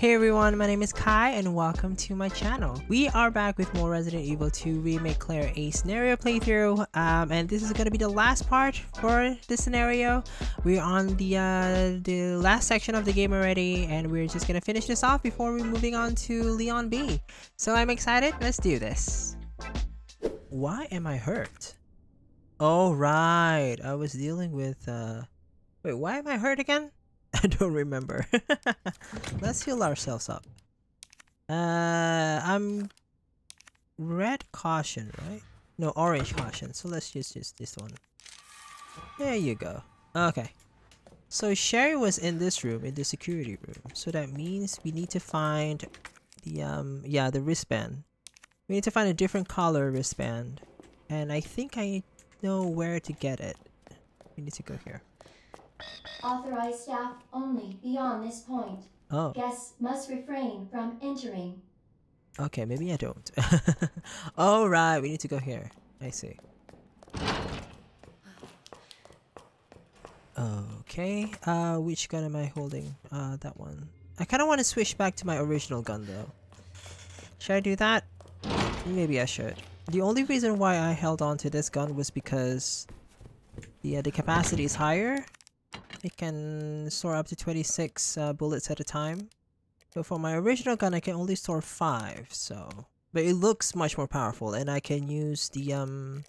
Hey everyone, my name is Kai and welcome to my channel. We are back with more Resident Evil 2 Remake Claire A scenario playthrough um, and this is going to be the last part for this scenario. We're on the, uh, the last section of the game already and we're just going to finish this off before we're moving on to Leon B. So I'm excited, let's do this. Why am I hurt? Oh right, I was dealing with uh... Wait, why am I hurt again? I don't remember. Let's heal ourselves up. Uh, I'm red caution, right? No, orange caution. So let's just use this one. There you go. Okay. So Sherry was in this room, in the security room. So that means we need to find the, um, yeah, the wristband. We need to find a different color wristband. And I think I know where to get it. We need to go here. Authorized staff only beyond this point. Oh. Guests must refrain from entering. Okay, maybe I don't. Alright, we need to go here. I see. Okay, uh, which gun am I holding? Uh, that one. I kind of want to switch back to my original gun though. Should I do that? Maybe I should. The only reason why I held on to this gun was because the, uh, the capacity is higher. It can store up to 26 uh, bullets at a time. But for my original gun, I can only store 5, so... But it looks much more powerful, and I can use the, um...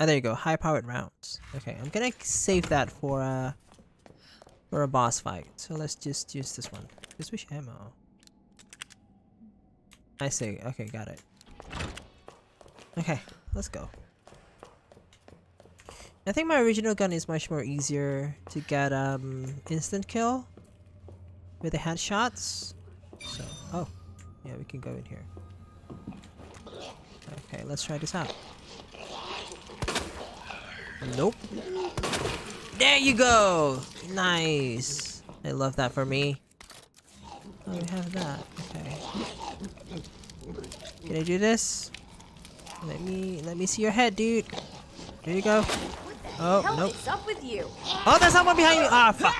Oh, there you go, high-powered rounds. Okay, I'm gonna save that for, uh... For a boss fight. So let's just use this one. Just wish ammo. I see, okay, got it. Okay, let's go. I think my original gun is much more easier to get um instant kill with the headshots. So, oh, yeah, we can go in here. Okay, let's try this out. Nope. There you go! Nice! I love that for me. Oh, we have that. Okay. Can I do this? Let me let me see your head, dude. There you go. Oh, hell nope. is up with you? Oh, there's someone behind you. Ah, fuck!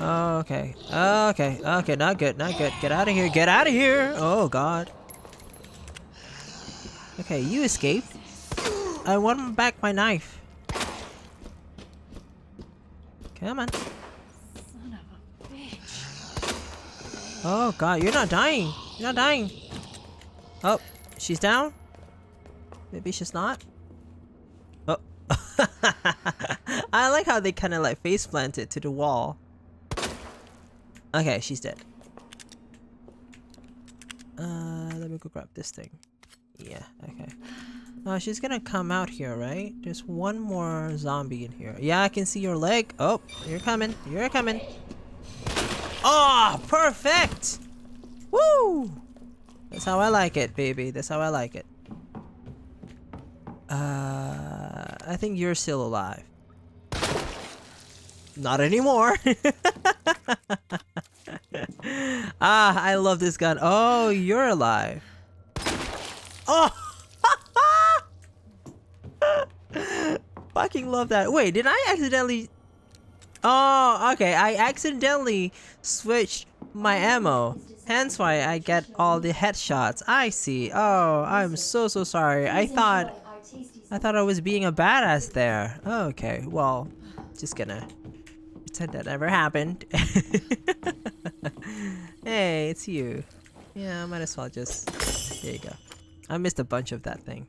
Oh, okay. Okay. Okay, not good, not good. Get out of here, get out of here! Oh, God. Okay, you escaped. I want back my knife. Come on. Son of a bitch. Oh, God, you're not dying. You're not dying. Oh, she's down? Maybe she's not? I like how they kind of like face planted to the wall. Okay, she's dead. Uh, let me go grab this thing. Yeah, okay. Oh, she's gonna come out here, right? There's one more zombie in here. Yeah, I can see your leg. Oh, you're coming. You're coming. Oh, perfect! Woo! That's how I like it, baby. That's how I like it. Uh, I think you're still alive. Not anymore. ah, I love this gun. Oh, you're alive. Oh! Fucking love that. Wait, did I accidentally... Oh, okay. I accidentally switched my ammo. Hence why I get all the headshots. I see. Oh, I'm so, so sorry. I thought... I thought I was being a badass there. Okay, well, just gonna pretend that never happened. hey, it's you. Yeah, I might as well just... There you go. I missed a bunch of that thing.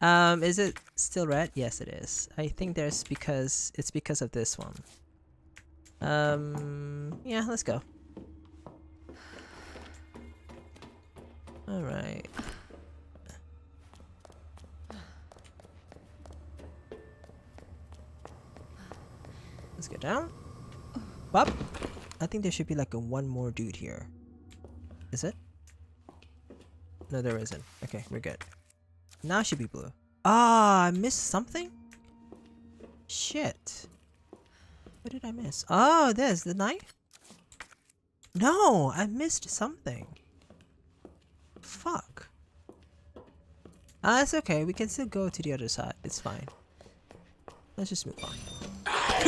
Um, is it still red? Yes, it is. I think there's because... It's because of this one. Um, yeah, let's go. Alright. Let's get down. Up. I think there should be like a one more dude here. Is it? No, there isn't. Okay, we're good. Now should be blue. Ah, I missed something? Shit. What did I miss? Oh, there's the knife? No, I missed something. Fuck. Ah, it's okay. We can still go to the other side. It's fine. Let's just move on.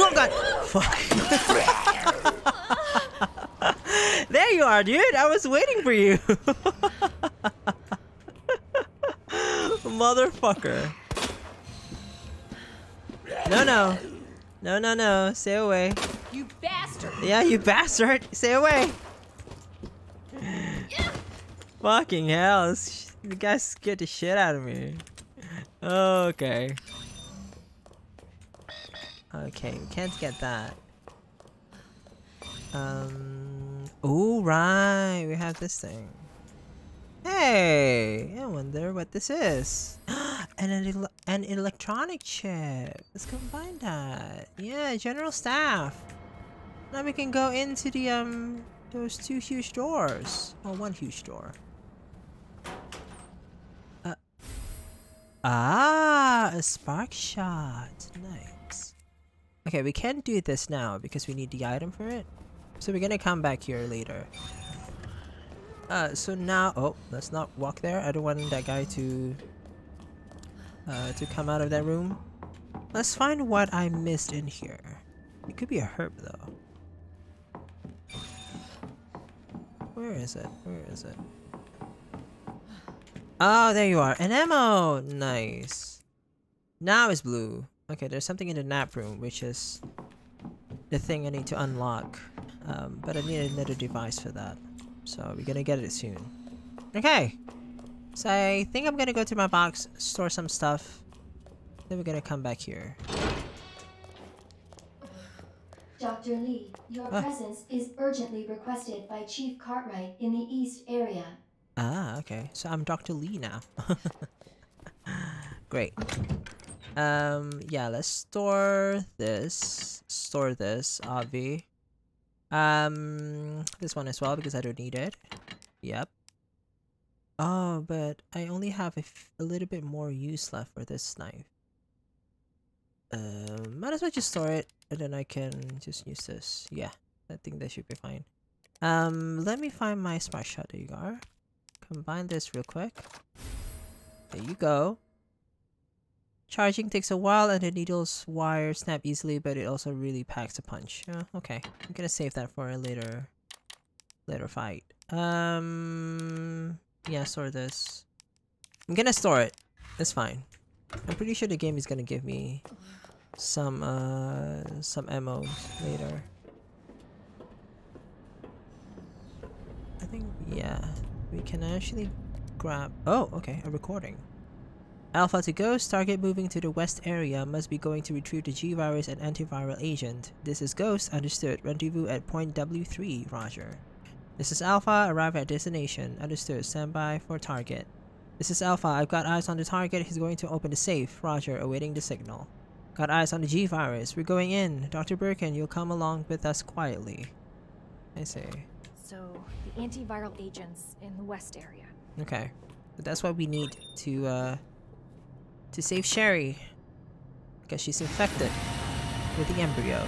Oh god! Fuck. there you are, dude. I was waiting for you. Motherfucker. No, no. No, no, no. Stay away. You bastard! Yeah, you bastard. Stay away. Fucking hell. this- The guy scared the shit out of me. Okay. Okay, we can't get that. Um. Oh, right. We have this thing. Hey! I wonder what this is. and an, el- an electronic chip. Let's combine that. Yeah, general staff. Now we can go into the, um, those two huge doors. Well, one huge door. Uh. Ah, a spark shot. Nice. Okay, we can't do this now because we need the item for it. So we're gonna come back here later. Uh, so now, oh, let's not walk there. I don't want that guy to, uh, to come out of that room. Let's find what I missed in here. It could be a herb though. Where is it? Where is it? Oh, there you are. An ammo! Nice. Now it's blue. Okay, there's something in the nap room, which is the thing I need to unlock. Um, but I need another device for that. So we're gonna get it soon. Okay. So I think I'm gonna go to my box, store some stuff. Then we're gonna come back here. Dr. Lee, your Ah. presence is urgently requested by Chief Cartwright in the East area. Ah, okay. So I'm Dr. Lee now. Great. Um, yeah, let's store this. Store this, obvi. Um, this one as well because I don't need it. Yep. Oh, but I only have a little bit more use left for this knife. Um, might as well just store it and then I can just use this. Yeah, I think that should be fine. Um, let me find my spark shot. There you are. Combine this real quick. There you go. Charging takes a while and the needle's wire snap easily, but it also really packs a punch. Okay, I'm gonna save that for a later, later fight. Um, yeah, store this. I'm gonna store it. It's fine. I'm pretty sure the game is gonna give me some uh some ammo later. I think yeah, we can actually grab. Oh, okay, a recording. Alpha to Ghost, target moving to the west area must be going to retrieve the G-Virus and antiviral agent. This is Ghost, understood. Rendezvous at point W3, roger. This is Alpha, arrive at destination, understood. Stand by for target. This is Alpha, I've got eyes on the target, he's going to open the safe, roger, awaiting the signal. Got eyes on the G-Virus, we're going in. Dr. Birkin, you'll come along with us quietly. I see. So, the antiviral agents in the west area. Okay. But that's what we need to uh to save Sherry. Because she's infected with the embryo.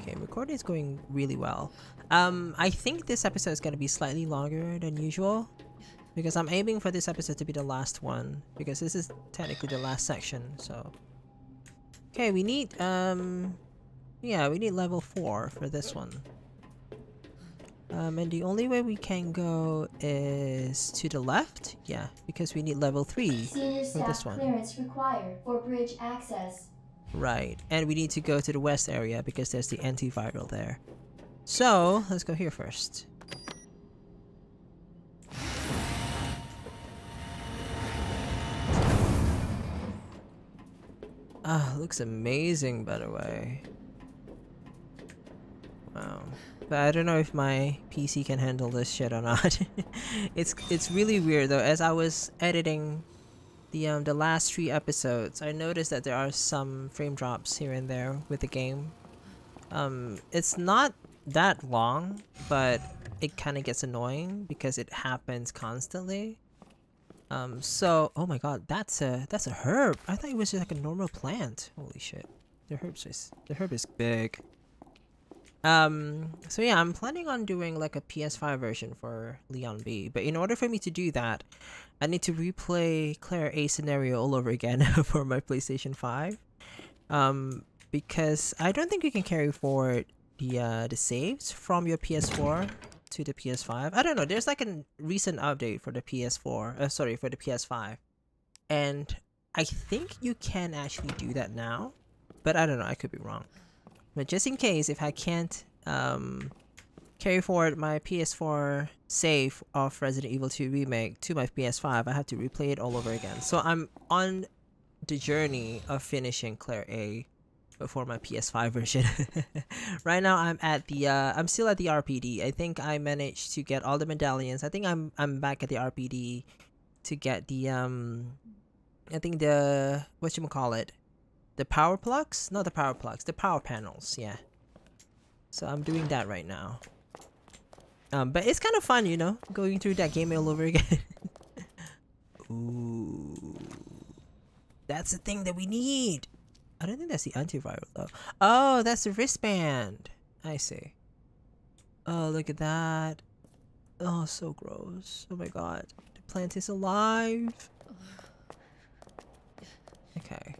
Okay, recording is going really well. Um I think this episode is gonna be slightly longer than usual. Because I'm aiming for this episode to be the last one. Because this is technically the last section, so Okay, we need um yeah, we need level 4 for this one. Um, and the only way we can go is to the left? Yeah, because we need level 3 Senior for this one. clearance required for bridge access. Right, and we need to go to the west area because there's the antiviral there. So, let's go here first. Ah, looks amazing by the way. Wow. But I don't know if my PC can handle this shit or not. it's it's really weird though. As I was editing the um the last three episodes, I noticed that there are some frame drops here and there with the game. Um, it's not that long, but it kind of gets annoying because it happens constantly. Um, so oh my god, that's a that's a herb. I thought it was just like a normal plant. Holy shit, the herb's is the herb is big. Um, so yeah, I'm planning on doing like a PS5 version for Leon B. But in order for me to do that, I need to replay Claire A scenario all over again for my PlayStation 5. Um, because I don't think you can carry forward the uh, the saves from your PS4 to the PS5. I don't know. There's like a recent update for the PS4. Uh, sorry, for the PS5, and I think you can actually do that now, but I don't know. I could be wrong. But just in case, if I can't um, carry forward my PS4 save of Resident Evil 2 Remake to my PS5, I have to replay it all over again. So I'm on the journey of finishing Claire A before my PS5 version. right now I'm at the uh I'm still at the RPD. I think I managed to get all the medallions. I think I'm I'm back at the RPD to get the um I think the what you call it? The power plugs? Not the power plugs, the power panels, yeah. So I'm doing that right now. Um, but it's kind of fun, you know, going through that game all over again. Ooh. That's the thing that we need. I don't think that's the antiviral though. Oh, that's the wristband. I see. Oh, look at that. Oh, so gross. Oh my god. The plant is alive. Okay.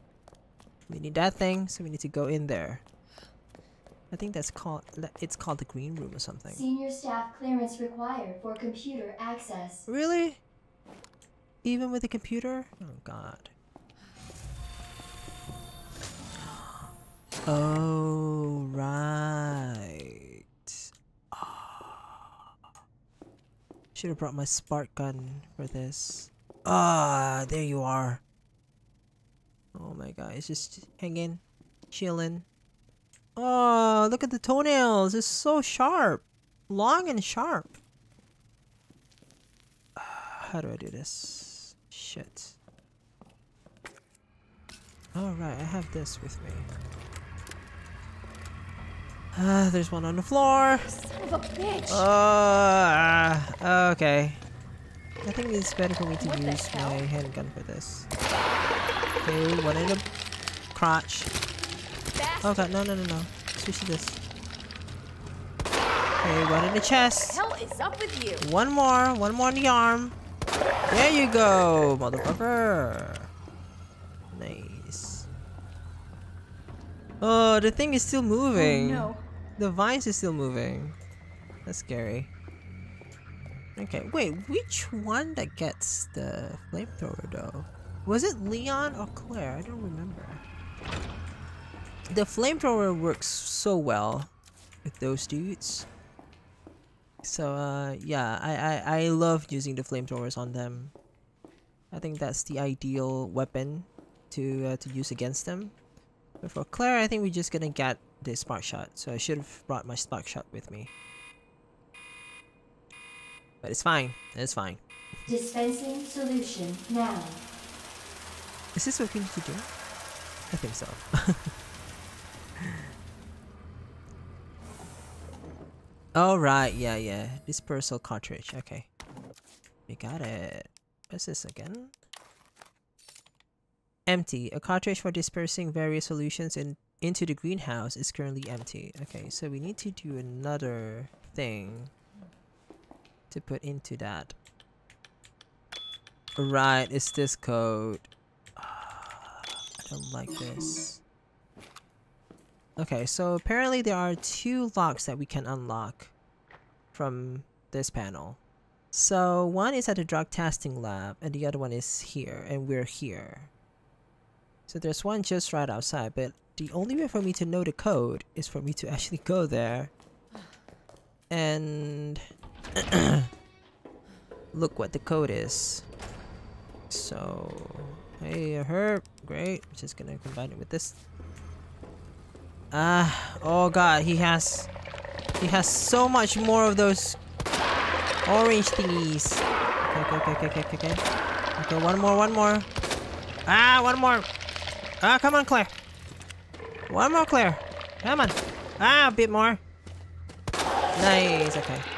We need that thing, so we need to go in there. I think that's called, it's called the green room or something. Senior staff clearance required for computer access. Really? Even with a computer? Oh god. Oh, right. Ah. Should have brought my spark gun for this. Ah, there you are. Oh my god, it's just hanging, chilling. Oh, look at the toenails. It's so sharp. Long and sharp. How do I do this? Shit. Alright, I have this with me. Ah, there's one on the floor. Son of a bitch! Uh, okay. I think it's better for me to What use my handgun for this. Okay, one in the crotch. Oh god, no, no, no, no. Switch to this. Okay, one in the What the chest. hell is up with you? One more, one more in the arm. There you go, motherfucker. Nice. Oh, the thing is still moving. Oh no. The vines is still moving. That's scary. Okay, wait, which one that gets the flamethrower though? Was it Leon or Claire? I don't remember. The flamethrower works so well with those dudes. So uh yeah, I, I, I love using the flamethrowers on them. I think that's the ideal weapon to uh, to use against them. But for Claire, I think we're just gonna get the spark shot. So I should have brought my spark shot with me. But it's fine. It's fine. Dispensing solution now. Is this what we need to do? I think so. oh right, yeah, yeah. Dispersal cartridge. Okay. We got it. What's this again? Empty. A cartridge for dispersing various solutions in into the greenhouse is currently empty. Okay, so we need to do another thing to put into that. Right, it's this code. Ah, I don't like this. Okay, so apparently there are two locks that we can unlock from this panel. So one is at the drug testing lab and the other one is here and we're here. So there's one just right outside, but the only way for me to know the code is for me to actually go there and look what the code is. So, hey, a herb, great. Just gonna combine it with this. Ah, oh god, he has, he has so much more of those orange thingies. Okay, okay, okay, okay, okay, okay. Okay, one more, one more. Ah, one more. Ah, come on, Claire. One more, Claire. Come on. Ah, a bit more. Nice, okay.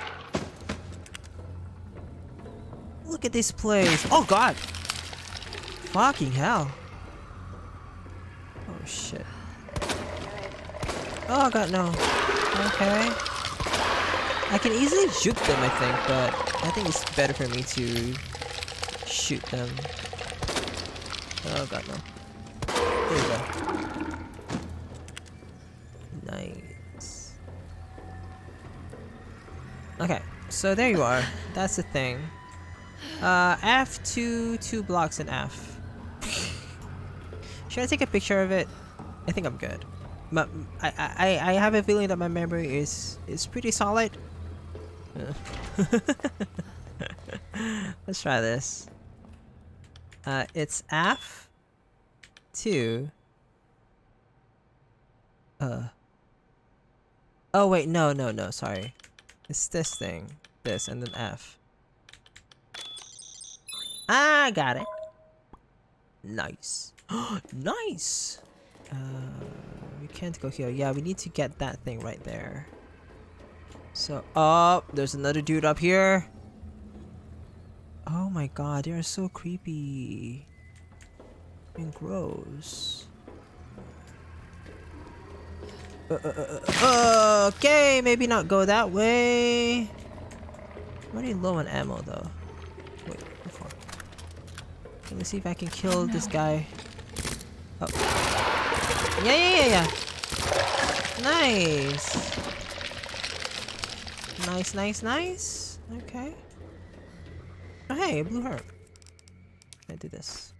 Look at this place. Oh god. Fucking hell. Oh shit. Oh god, no. Okay. I can easily shoot them, I think, but I think it's better for me to shoot them. Oh god, no. There you go. Nice. Okay, so there you are. That's the thing. Uh, F2, two blocks in F. Should I take a picture of it? I think I'm good. But I, I, I have a feeling that my memory is is pretty solid. Let's try this. Uh, it's F two. Uh. Oh wait, no, no, no. Sorry, it's this thing, this, and then F. I got it. Nice. nice. Uh, we can't go here. Yeah, we need to get that thing right there. So, oh, there's another dude up here. Oh my god, they are so creepy. And gross. Uh, uh, uh, uh, okay, maybe not go that way. Already low on ammo though. Let me see if I can kill this guy. Oh. Yeah, yeah, yeah, yeah. Nice. Nice, nice, nice. Okay. Oh, hey, blue heart. I do this.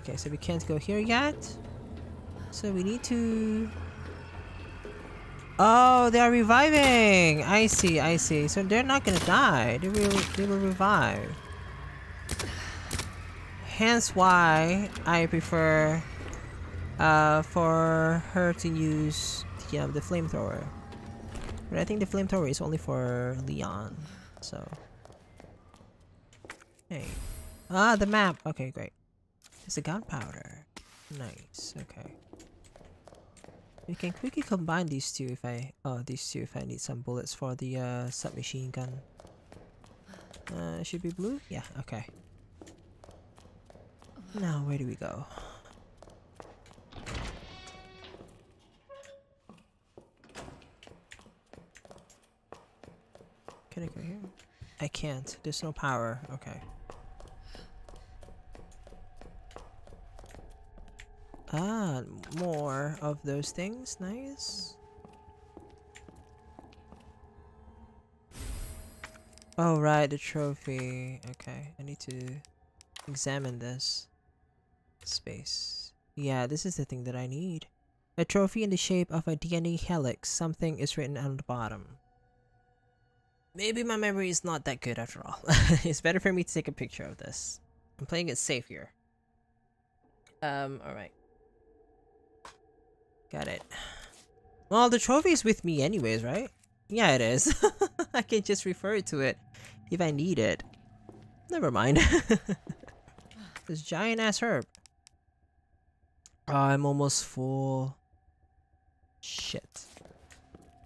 Okay, so we can't go here yet. So we need to... Oh, they are reviving! I see, I see. So they're not gonna die. They will, they will revive. Hence why I prefer uh, for her to use the, uh, the flamethrower. But I think the flamethrower is only for Leon, so... Hey. Ah, the map! Okay, great. It's a gunpowder. Nice, okay. We can quickly combine these two if I... Oh, these two if I need some bullets for the uh, submachine gun. Uh, should be blue? Yeah, okay. Now, where do we go? Can I go here? I can't. There's no power. Okay. Ah, more of those things. Nice. Oh, right, the trophy. Okay, I need to examine this space. Yeah, this is the thing that I need. A trophy in the shape of a DNA helix. Something is written on the bottom. Maybe my memory is not that good after all. it's better for me to take a picture of this. I'm playing it safe here. Um, alright. Got it. Well, the trophy is with me anyways, right? Yeah, it is. I can just refer to it if I need it. Never mind. this giant ass herb. Oh, I'm almost full. Shit.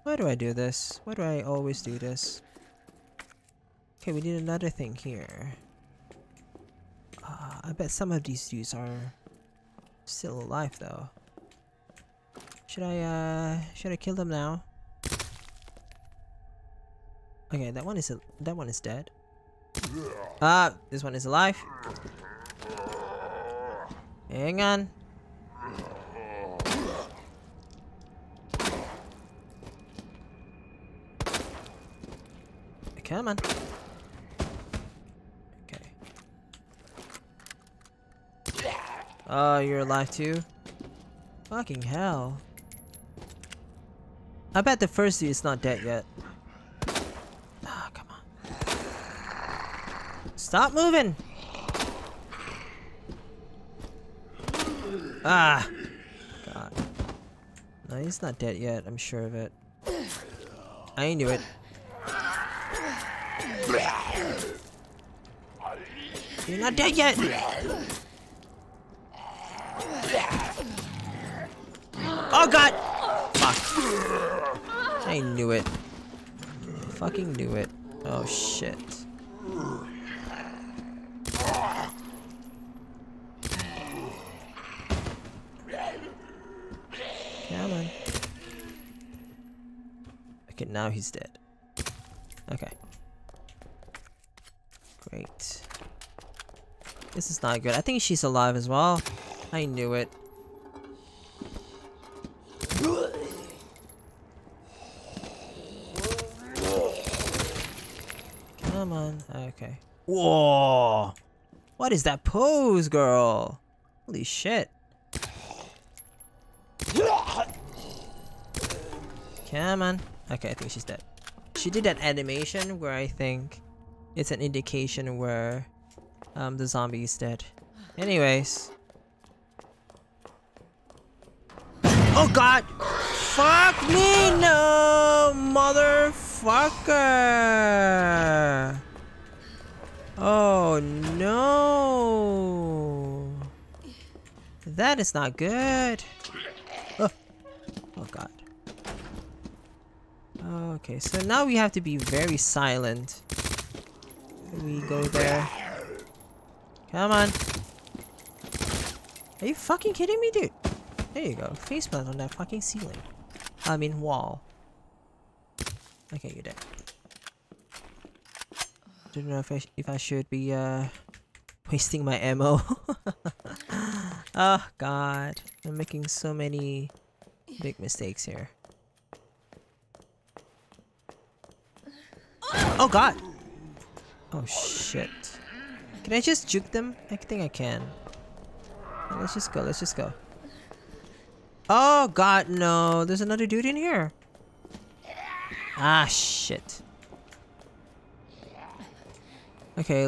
Why do I do this? Why do I always do this? Okay, we need another thing here. Uh, I bet some of these dudes are still alive though. Should I, uh, should I kill them now? Okay, that one is a that one is dead. Ah, this one is alive. Hang on. Come on. Okay. Oh, you're alive too? Fucking hell. I bet the first dude is not dead yet. Ah, come on. Stop moving! Ah! God. No, he's not dead yet, I'm sure of it. I knew it. You're not dead yet! Oh god! I knew it. Fucking knew it. Oh shit. Come on. Okay, now he's dead. Okay. Great. This is not good. I think she's alive as well. I knew it. Come on. Okay. Whoa! What is that pose, girl? Holy shit. Come on. Okay, I think she's dead. She did that animation where I think it's an indication where um, the zombie is dead. Anyways. Oh god! Fuck me! No! Motherfucker! Oh no! That is not good. Oh, oh god. Okay, so now we have to be very silent. We go there. Come on. Are you fucking kidding me, dude? There you go. Faceplant on that fucking ceiling. I mean wall. Okay, you're dead. Don't know if I, if I should be uh wasting my ammo. oh god. I'm making so many big mistakes here. Oh god! Oh shit. Can I just juke them? I think I can. Let's just go, let's just go. Oh god, no. There's another dude in here. Ah, shit. Okay,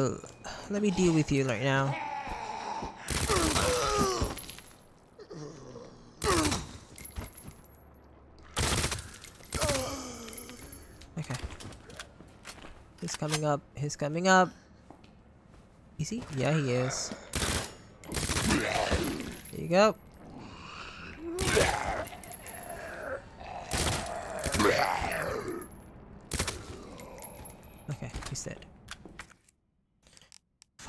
let me deal with you right now. Okay. He's coming up. He's coming up. Is he? Yeah, he is. There you go. Okay, he's dead.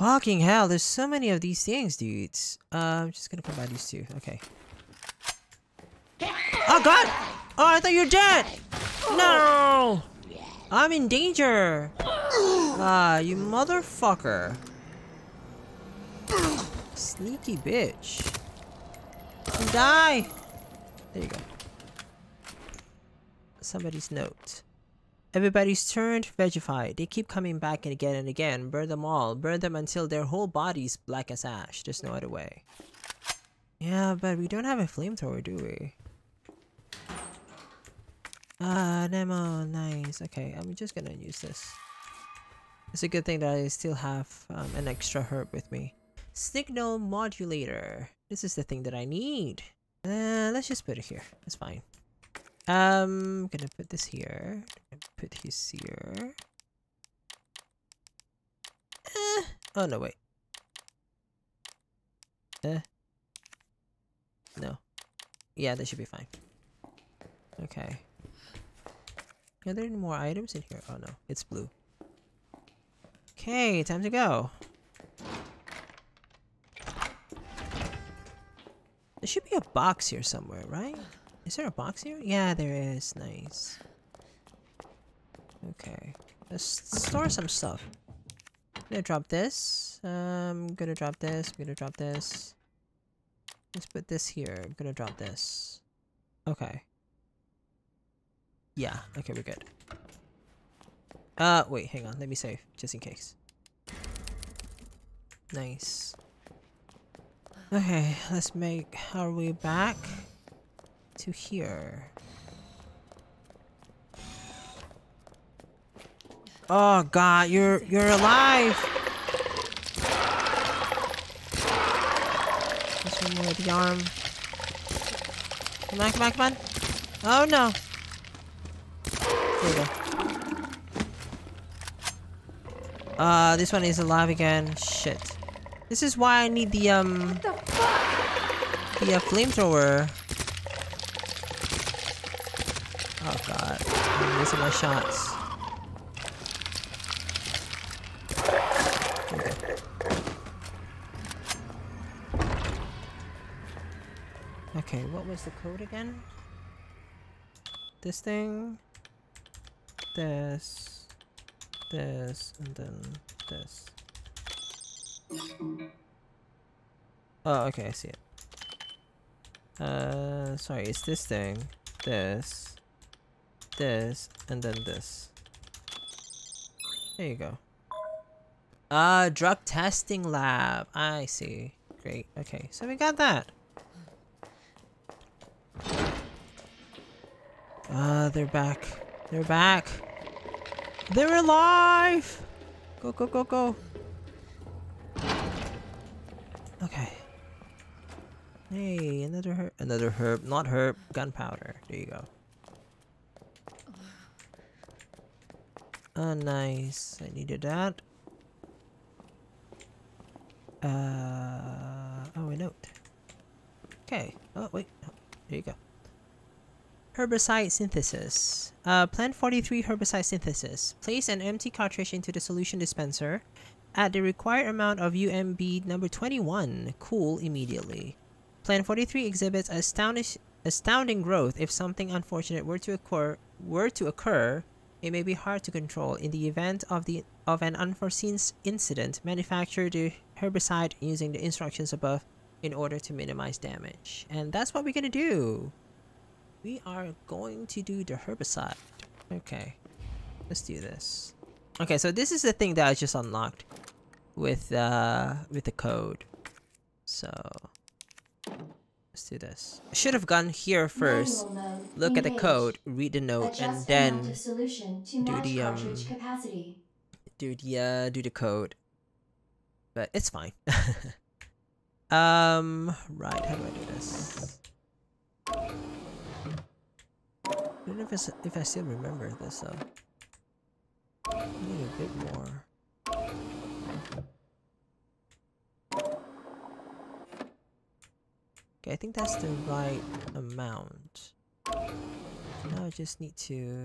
Fucking hell, there's so many of these things, dudes. Uh, I'm just gonna combine these two. Okay. Oh god! Oh, I thought you were dead! No! I'm in danger! Ah, you motherfucker. Sneaky bitch. Die! There you go. Somebody's note. Everybody's turned vegified. They keep coming back and again and again. Burn them all. Burn them until their whole body's black as ash. There's no other way. Yeah, but we don't have a flamethrower, do we? Ah, Nemo, nice. Okay, I'm just gonna use this. It's a good thing that I still have um, an extra herb with me. Signal modulator. This is the thing that I need. Uh, let's just put it here. That's fine. Um, gonna put this here. Put this here. Eh. Oh no, wait. Eh. No. Yeah, that should be fine. Okay. Are there any more items in here? Oh no, it's blue. Okay, time to go. There should be a box here somewhere, right? Is there a box here? Yeah, there is. Nice. Okay. Let's store some stuff. I'm gonna drop this. Um, I'm gonna drop this. I'm gonna drop this. Let's put this here. I'm gonna drop this. Okay. Yeah, okay, we're good. Uh, wait, hang on. Let me save, just in case. Nice. Okay, let's make our way back to here. Oh god, you're you're alive! Just one more the arm. Come on, come on, come on! Oh no! There you go. Uh, this one is alive again. Shit. This is why I need the, um... What the fuck? The uh, flamethrower. Oh god. My shots. Okay, what was the code again? This thing. This. This. And then this. Oh, okay, I see it. Uh, sorry, it's this thing, this, this, and then this. There you go. Uh, drug testing lab. I see. Great. Okay, so we got that. Uh, they're back. They're back. They're alive! Go, go, go, go. Okay. Hey, another herb. Another herb. Not herb. Gunpowder. There you go. Oh, nice. I needed that. Uh, oh, a note. Okay. Oh, wait. There you go. Herbicide synthesis. Uh, Plant 43 herbicide synthesis. Place an empty cartridge into the solution dispenser. Add the required amount of UMB number 21. Cool immediately. Plant 43 exhibits astounding growth. If something unfortunate were to occur, were to occur, it may be hard to control. In the event of the of an unforeseen incident, manufacture the herbicide using the instructions above in order to minimize damage. And that's what we're gonna do. We are going to do the herbicide. Okay, let's do this. Okay, so this is the thing that I just unlocked with uh with the code. So let's do this. I should have gone here first. Mode Look at the code, read the note, Adjust and then of solution to do the, um, capacity. do the uh, do the code. But it's fine. um, right. How do I do this? I don't know if, it's, if I still remember this though. I need a bit more. Okay, I think that's the right amount. Now I just need to...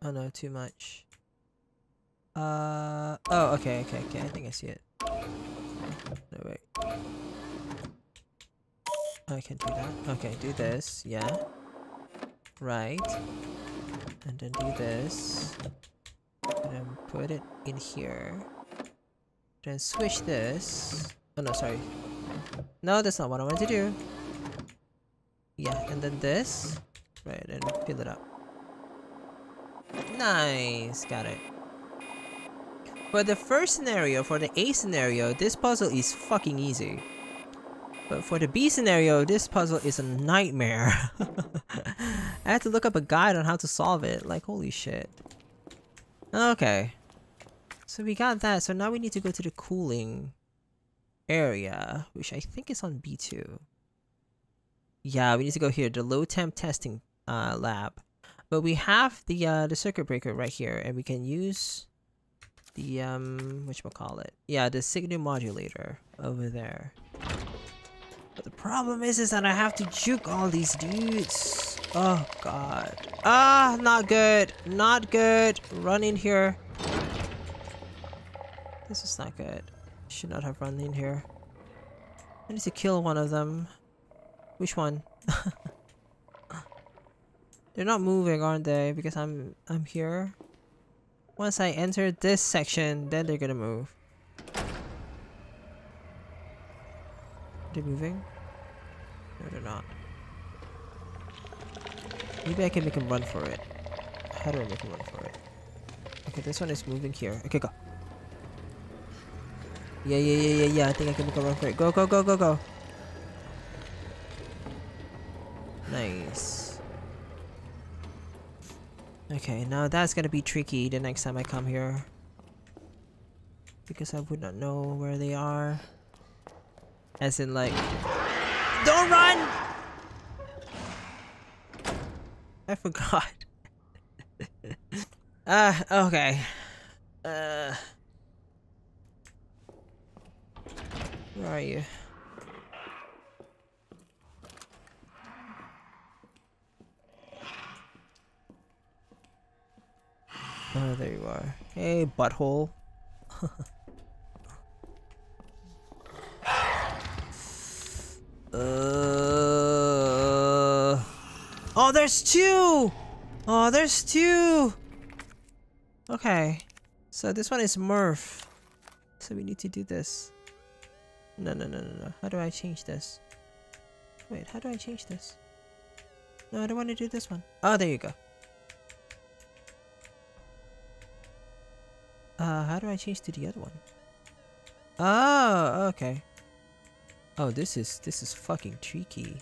Oh no, too much. Uh oh, okay, okay, okay. I think I see it. No wait. I can do that. Okay, do this. Yeah. Right. And then do this. And then put it in here. Then switch this. Oh no, sorry. No, that's not what I wanted to do. Yeah, and then this. Right, and fill it up. Nice, got it. For the first scenario, for the A scenario, this puzzle is fucking easy. But for the B scenario, this puzzle is a nightmare. I had to look up a guide on how to solve it. Like, holy shit. Okay. So we got that. So now we need to go to the cooling area, which I think is on B2. Yeah, we need to go here, the low temp testing uh, lab. But we have the uh, the circuit breaker right here, and we can use the um which we'll call it? Yeah, the signal modulator over there. But the problem is, is that I have to juke all these dudes. Oh god. Ah, not good. Not good. Run in here. This is not good. Should not have run in here. I need to kill one of them. Which one? They're not moving, aren't they? Because I'm I'm here. Once I enter this section, then they're gonna move. They're moving? No, they're not. Maybe I can make him run for it. How do I make him run for it? Okay, this one is moving here. Okay, go. Yeah, yeah, yeah, yeah, yeah. I think I can make him run for it. Go, go, go, go, go. Nice. Okay, now that's gonna be tricky the next time I come here. Because I would not know where they are. As in like... Don't run! I forgot. Ah, uh, okay. Uh... Where are you? Oh, there you are. Hey, butthole. uh... Oh, there's two! Oh, there's two! Okay. So this one is Murph. So we need to do this. No, no, no, no, no. How do I change this? Wait, how do I change this? No, I don't want to do this one. Oh, there you go. Uh, how do I change to the other one? Oh, okay. Oh, this is this is fucking tricky.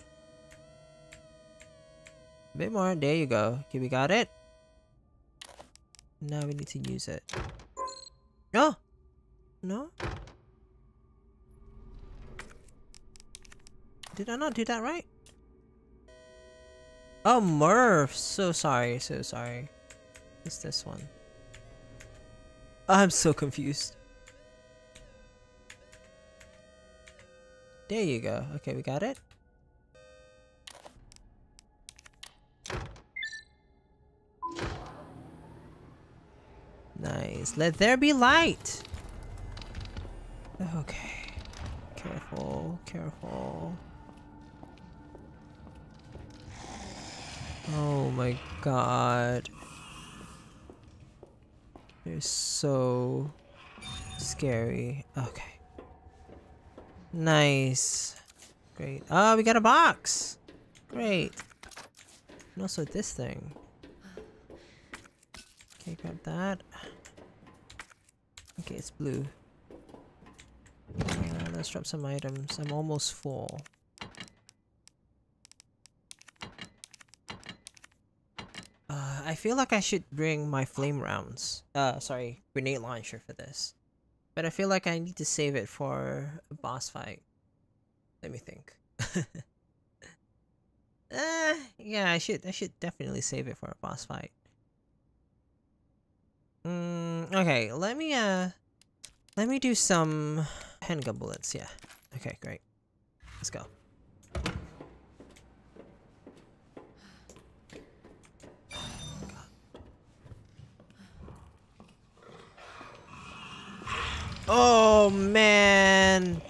A bit more. There you go. Okay, we got it. Now we need to use it. No. No. Did I not do that right? Oh, Murph. So sorry. So sorry. It's this one. I'm so confused. There you go. Okay, we got it. Nice. Let there be light. Okay. Careful, careful. Oh my god. They're so scary. Okay. Nice. Great. Oh, we got a box! Great. And also this thing. Okay, grab that. Okay, it's blue. Uh, let's drop some items. I'm almost full. Uh, I feel like I should bring my flame rounds. Uh, sorry, grenade launcher for this. But I feel like I need to save it for a boss fight. Let me think. uh, yeah, I should. I should definitely save it for a boss fight. Mm, okay, let me uh, let me do some handgun bullets. Yeah. Okay, great. Let's go. Oh man!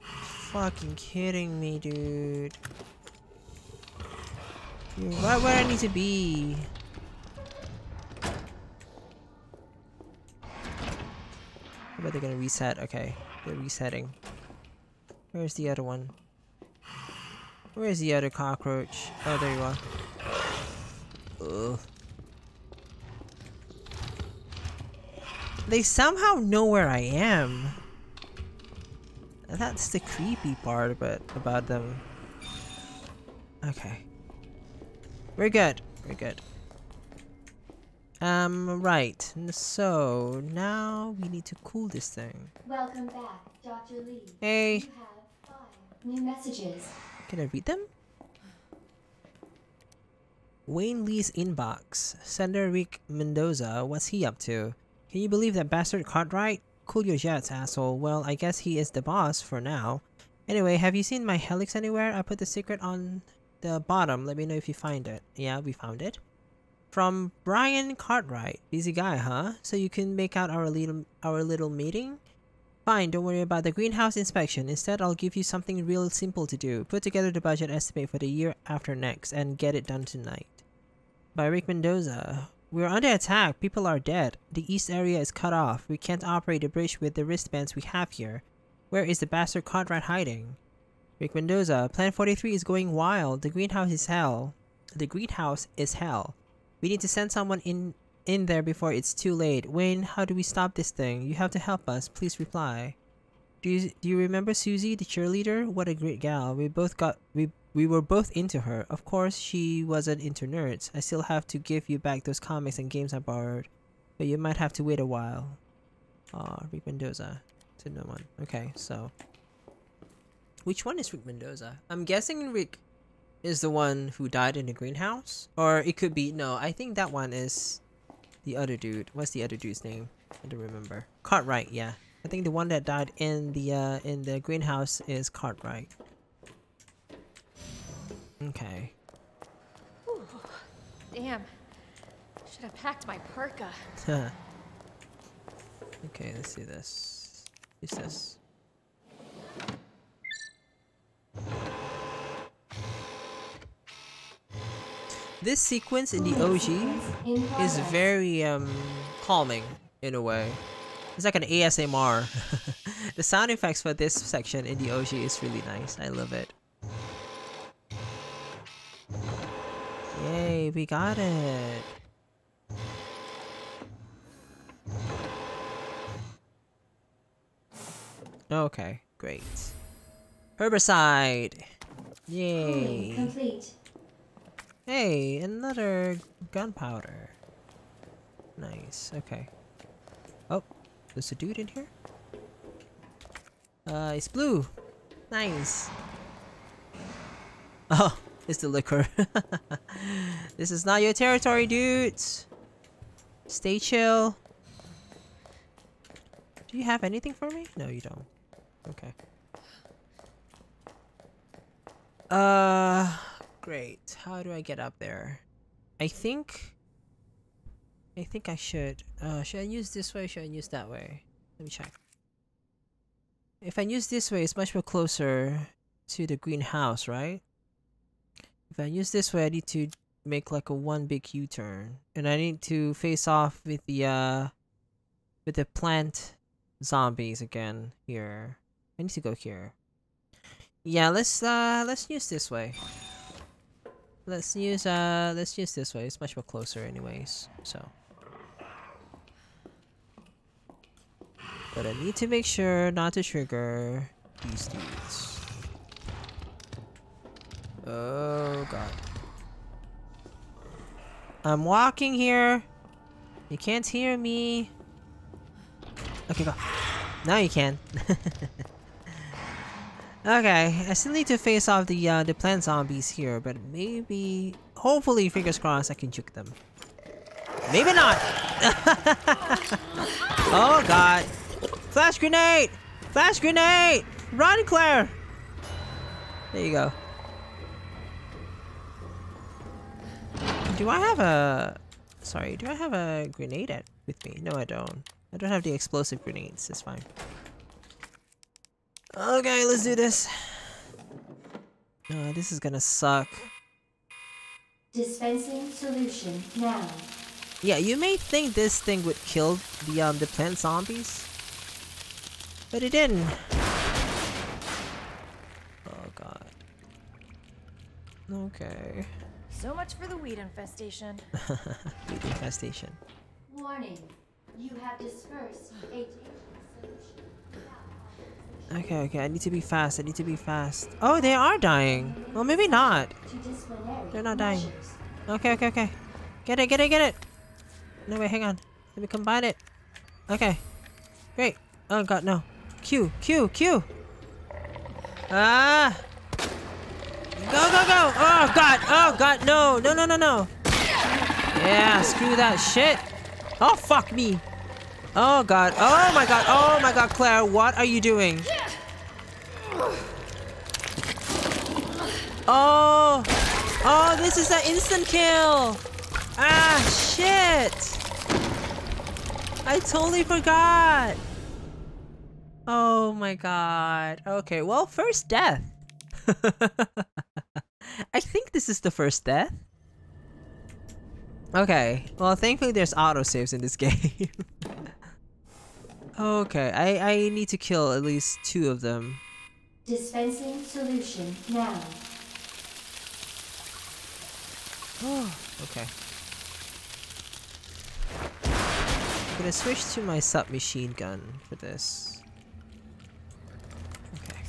Fucking kidding me, dude. Dude, why would I need to be? How about they're gonna reset? Okay, they're resetting. Where's the other one? Where's the other cockroach? Oh, there you are. Ugh. They somehow know where I am. That's the creepy part about, about them. Okay. We're good. We're good. Um, right. So, now we need to cool this thing. Welcome back, Dr. Lee. Hey. You have five new messages. Can I read them? Wayne Lee's inbox. Sender Rick Mendoza, what's he up to? Can you believe that bastard Cartwright? Cool your jets, asshole. Well, I guess he is the boss for now. Anyway, have you seen my helix anywhere? I put the secret on the bottom. Let me know if you find it. Yeah, we found it. From Brian Cartwright. Busy guy, huh? So you can make out our little our little meeting? Fine, don't worry about the greenhouse inspection. Instead, I'll give you something real simple to do. Put together the budget estimate for the year after next and get it done tonight. By Rick Mendoza. We're under attack. People are dead. The east area is cut off. We can't operate the bridge with the wristbands we have here. Where is the bastard Conrad hiding? Rick Mendoza. Plant 43 is going wild. The greenhouse is hell. The greenhouse is hell. We need to send someone in in there before it's too late. Wayne, how do we stop this thing? You have to help us. Please reply. Do you do you remember Susie, the cheerleader? What a great gal. We both got we we were both into her. Of course, she wasn't into nerds. I still have to give you back those comics and games I borrowed, but you might have to wait a while. Ah, Rick Mendoza. To no one. Okay, so which one is Rick Mendoza? I'm guessing Rick is the one who died in the greenhouse, or it could be no. I think that one is the other dude. What's the other dude's name? I don't remember. Cartwright, yeah. I think the one that died in the uh, in the greenhouse is Cartwright. Okay. Whew. Damn. Should have packed my parka. okay, let's see this. Who's this? This sequence in the OG is very um calming in a way. It's like an ASMR. the sound effects for this section in the OG is really nice. I love it. we got it. Okay, great. Herbicide! Yay! Oh, complete. Hey, another gunpowder. Nice, okay. Oh, there's a dude in here? Uh, it's blue! Nice! Oh, it's the liquor. this is not your territory, dudes. Stay chill. Do you have anything for me? No, you don't. Okay. Uh, great. How do I get up there? I think... I think I should. Uh, should I use this way? Or should I use that way? Let me check. If I use this way, it's much more closer to the greenhouse, right? If I use this way, I need to make like a one big U-turn. And I need to face off with the, uh... With the plant zombies again here. I need to go here. Yeah, let's uh let's use this way. Let's use uh let's use this way. It's much more closer anyways. So But I need to make sure not to trigger these dudes. Oh god. I'm walking here. You can't hear me. Okay, go. Now you can. okay, I still need to face off the uh, the plant zombies here, but maybe, hopefully, fingers crossed, I can juke them. Maybe not. oh god! Flash grenade! Flash grenade! Run, Claire! There you go. Do I have a? Sorry, do I have a grenade at, with me? No, I don't. I don't have the explosive grenades, it's fine. Okay, let's do this. No, this is gonna suck. Dispensing solution now. Yeah, you may think this thing would kill the um the plant zombies, but it didn't. Oh god. Okay. So much for the weed infestation. Weed infestation. Warning. You have dispersed a. Okay, okay, I need to be fast. I need to be fast. Oh, they are dying. Well, maybe not. They're not dying. Okay, okay, okay. Get it, get it, get it. No, wait, hang on. Let me combine it. Okay. Great. Oh god, no. Q, Q, Q. Ah! Go, go, go! Oh god, oh god, no, no, no, no, no. Yeah, screw that shit. Oh, fuck me. Oh god, oh my god, oh my god, Claire, what are you doing? Oh! Oh, this is an instant kill! Ah, shit! I totally forgot! Oh my god. Okay, well, first death. I think this is the first death. Okay, well, thankfully there's autosaves in this game. okay, I, I need to kill at least two of them. Dispensing solution now. okay. I'm gonna switch to my submachine gun for this.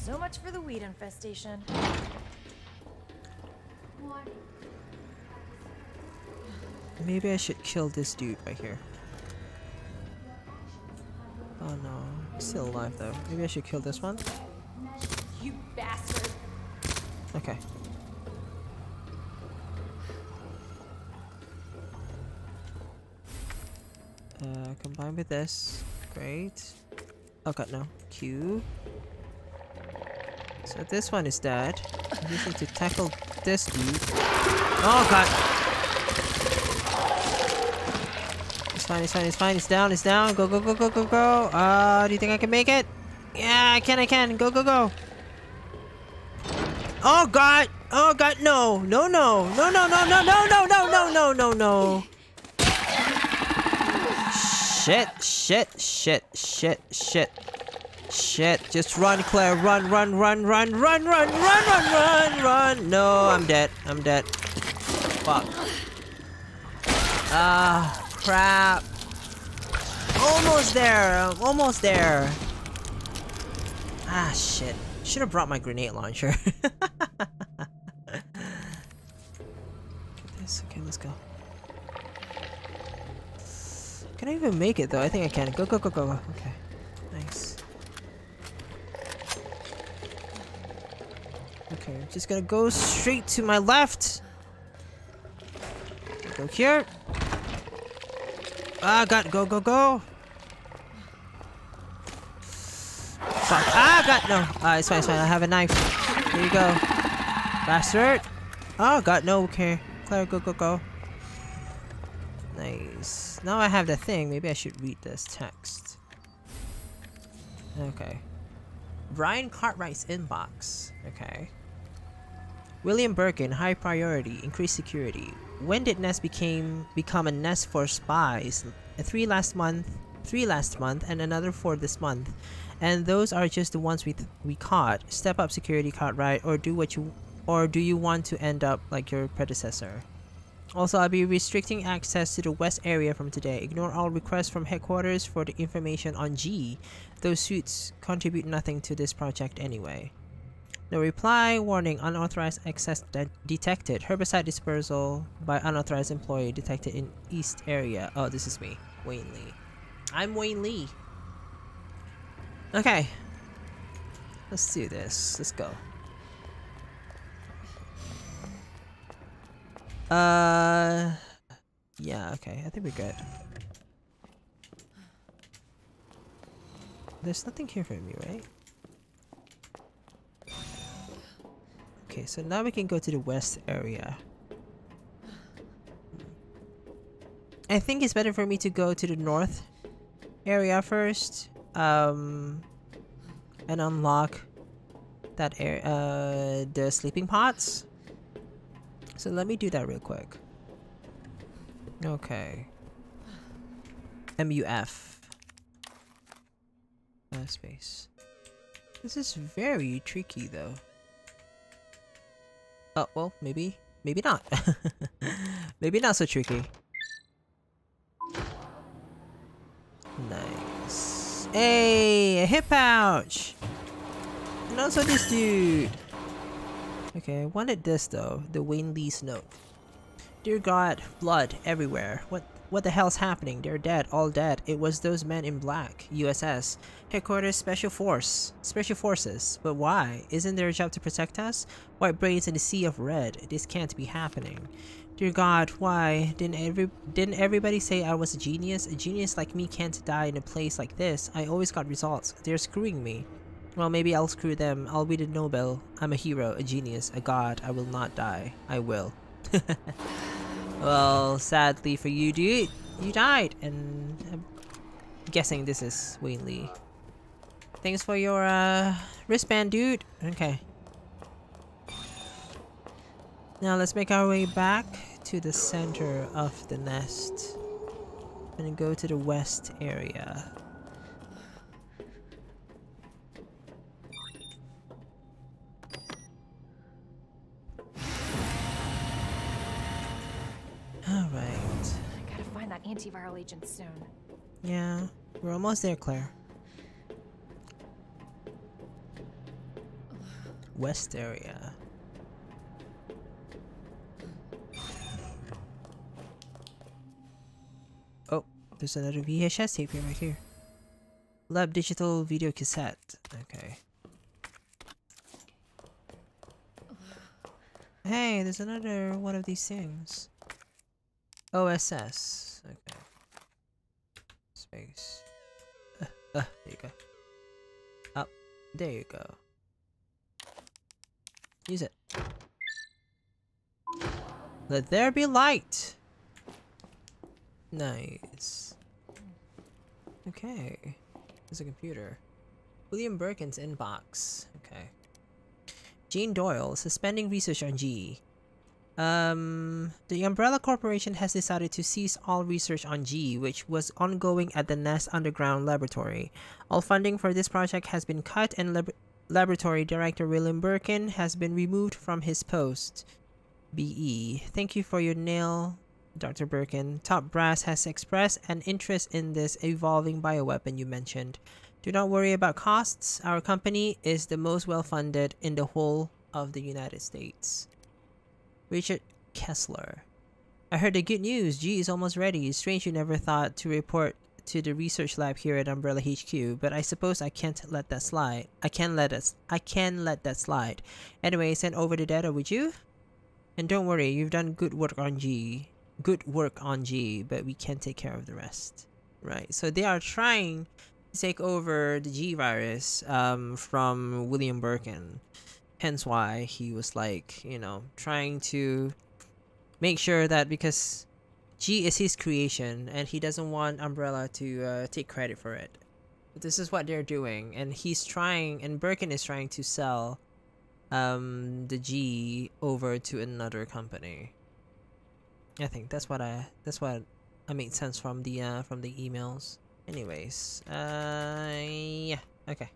So much for the weed infestation. Maybe I should kill this dude right here. Oh no, he's still alive though. Maybe I should kill this one? You bastard! Okay. Uh, combine with this. Great. Oh god, no. Q. So this one is dead. I just need to tackle this dude. Oh god! It's fine, it's fine, it's fine, it's down, it's down. Go, go, go, go, go, go. Uh, do you think I can make it? Yeah, I can, I can. Go, go, go. Oh god! Oh god, no! No, no! No, no, no, no, no, no, no, no, no, no, no! Shit, shit, shit, shit, shit. Shit, just run, Claire, run, run, run, run, run, run, run, run, run, run! No, I'm dead, I'm dead. Fuck. Ah, crap. Almost there, almost there. Ah, shit. Should have brought my grenade launcher. this. Okay, let's go. Can I even make it though? I think I can. Go, Go, go, go, go. Okay. Okay, I'm just gonna go straight to my left. Go here. Ah, got go, go, go. Fuck. Ah, got no. Ah, it's fine, it's fine. I have a knife. Here you go. Bastard. Oh, got no, okay. Claire, go, go, go. Nice. Now I have the thing. Maybe I should read this text. Okay. Brian Cartwright's inbox. Okay. William Birkin, high priority, increased security. When did Nest became become a nest for spies? Three last month, three last month, and another four this month. And those are just the ones we we caught. Step up security, Cartwright, or do what you, or do you want to end up like your predecessor? Also, I'll be restricting access to the west area from today. Ignore all requests from headquarters for the information on G. Those suits contribute nothing to this project anyway. No reply. Warning. Unauthorized access de detected. Herbicide dispersal by unauthorized employee detected in east area. Oh, this is me. Wayne Lee. I'm Wayne Lee. Okay. Let's do this. Let's go. Uh, yeah, okay. I think we're good. There's nothing here for me, right? Okay, so now we can go to the west area. I think it's better for me to go to the north area first. Um, and unlock that area, uh, the sleeping pots. So let me do that real quick. Okay. MUF. Uh, space. This is very tricky though. Oh, well, maybe. Maybe not. maybe not so tricky. Nice. Hey, a hip pouch! And also this dude! Okay, I wanted this though, the Wayne Lee's note. Dear God, blood everywhere. What what the hell's happening? They're dead, all dead. It was those men in black, USS. Headquarters Special Force. Special Forces. But why? Isn't their job to protect us? White brains in a sea of red. This can't be happening. Dear God, why? Didn't every didn't everybody say I was a genius? A genius like me can't die in a place like this. I always got results. They're screwing me. Well, maybe I'll screw them. I'll be the Nobel. I'm a hero, a genius, a god. I will not die. I will. well, sadly for you, dude, you died, and I'm guessing this is Lee. Thanks for your uh, wristband, dude. Okay. Now let's make our way back to the center of the nest and go to the west area. Alright. I gotta find that antiviral agent soon. Yeah, we're almost there, Claire. West area. Oh, there's another VHS tape here, right here. Lab digital video cassette. Okay. Hey, there's another one of these things. OSS. Okay. Space. Uh, uh, there you go. Up. There you go. Use it. Let there be light! Nice. Okay. There's a computer. William Birkin's inbox. Okay. Jean Doyle, suspending research on G. Um, the Umbrella Corporation has decided to cease all research on G, which was ongoing at the Nest Underground Laboratory. All funding for this project has been cut and lab Laboratory Director William Birkin has been removed from his post. BE. Thank you for your nail, Dr. Birkin. Top Brass has expressed an interest in this evolving bioweapon you mentioned. Do not worry about costs. Our company is the most well funded in the whole of the United States. Richard Kessler. I heard the good news. G is almost ready. Strange you never thought to report to the research lab here at Umbrella HQ, but I suppose I can't let that slide. I can let us. I can let that slide. Anyway, send over the data, would you? And don't worry, you've done good work on G. Good work on G, but we can take care of the rest. Right. So they are trying to take over the G virus um, from William Birkin. Hence why he was like, you know, trying to make sure that because G is his creation and he doesn't want Umbrella to uh, take credit for it. This is what they're doing, and he's trying, and Birkin is trying to sell um, the G over to another company. I think that's what I that's what I made sense from the uh, from the emails. Anyways, uh, yeah, okay.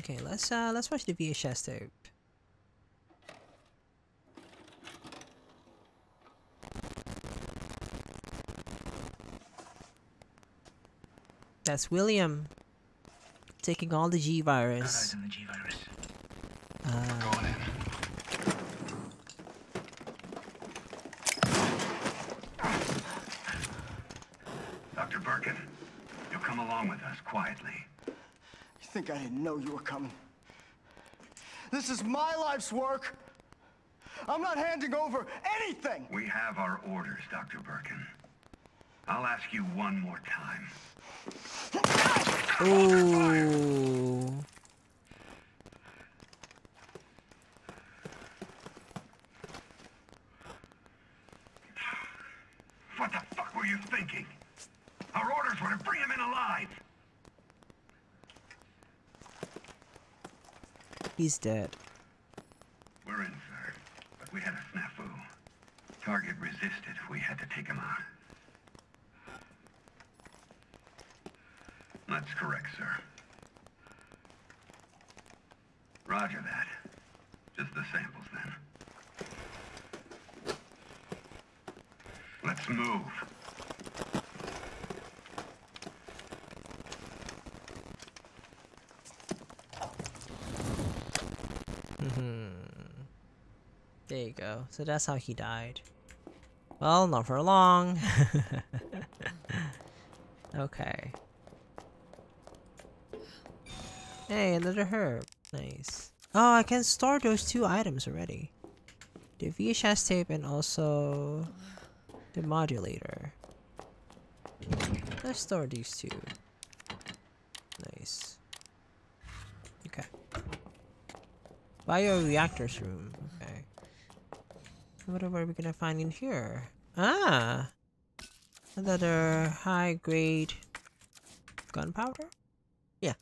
Okay, let's uh let's watch the VHS tape. That's William taking all the G virus. the G virus. Uh, Go on in. Dr. Birkin, you come along with us quietly. You think I didn't know you were coming? This is my life's work. I'm not handing over anything. We have our orders, Dr. Birkin. I'll ask you one more time. ooh. What the fuck were you thinking? Our orders were to bring him in alive. He's dead. We're in, sir. But we had a snafu. Target resisted. We had to take him out. That's correct, sir. Roger that. Just the samples, then. Let's move. There you go. So that's how he died. Well, not for long. okay. Hey, another herb. Nice. Oh, I can store those two items already. The VHS tape and also the modulator. Let's store these two. Nice. Okay. Bioreactors room. What are we gonna find in here? Ah! Another high grade gunpowder? Yeah.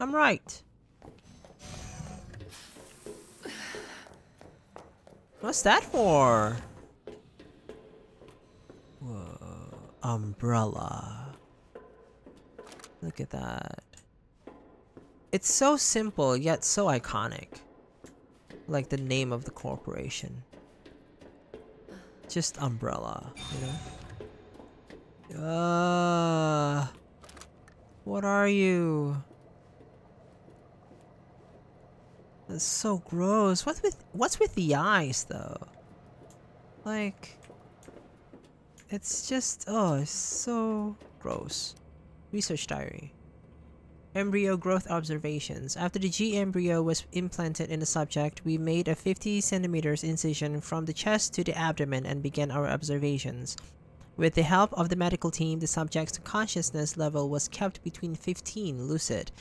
I'm right. What's that for? Whoa. Umbrella. Look at that. It's so simple, yet so iconic. Like the name of the corporation. Just umbrella, you know? Uh, what are you? That's so gross. What's with what's with the eyes though? Like it's just oh, it's so gross. Research diary. Embryo growth observations. After the G embryo was implanted in the subject, we made a 50 centimeters incision from the chest to the abdomen and began our observations. With the help of the medical team, the subject's consciousness level was kept between 15 lucid,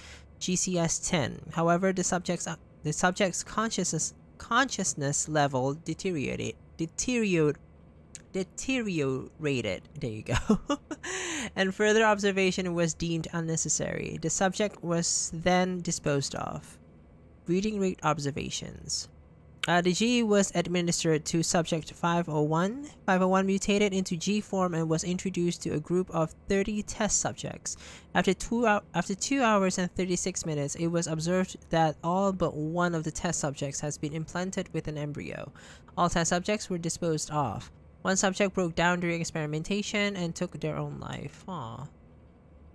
GCS 10. However, the subject's the subject's consciousness consciousness level deteriorated deteriorated deteriorated. There you go. and further observation was deemed unnecessary. The subject was then disposed of. Breeding rate observations. Uh, the G was administered to subject 501. 501 mutated into G form and was introduced to a group of 30 test subjects. After two, after two hours and 36 minutes, it was observed that all but one of the test subjects has been implanted with an embryo. All test subjects were disposed of. One subject broke down during experimentation and took their own life. Aw.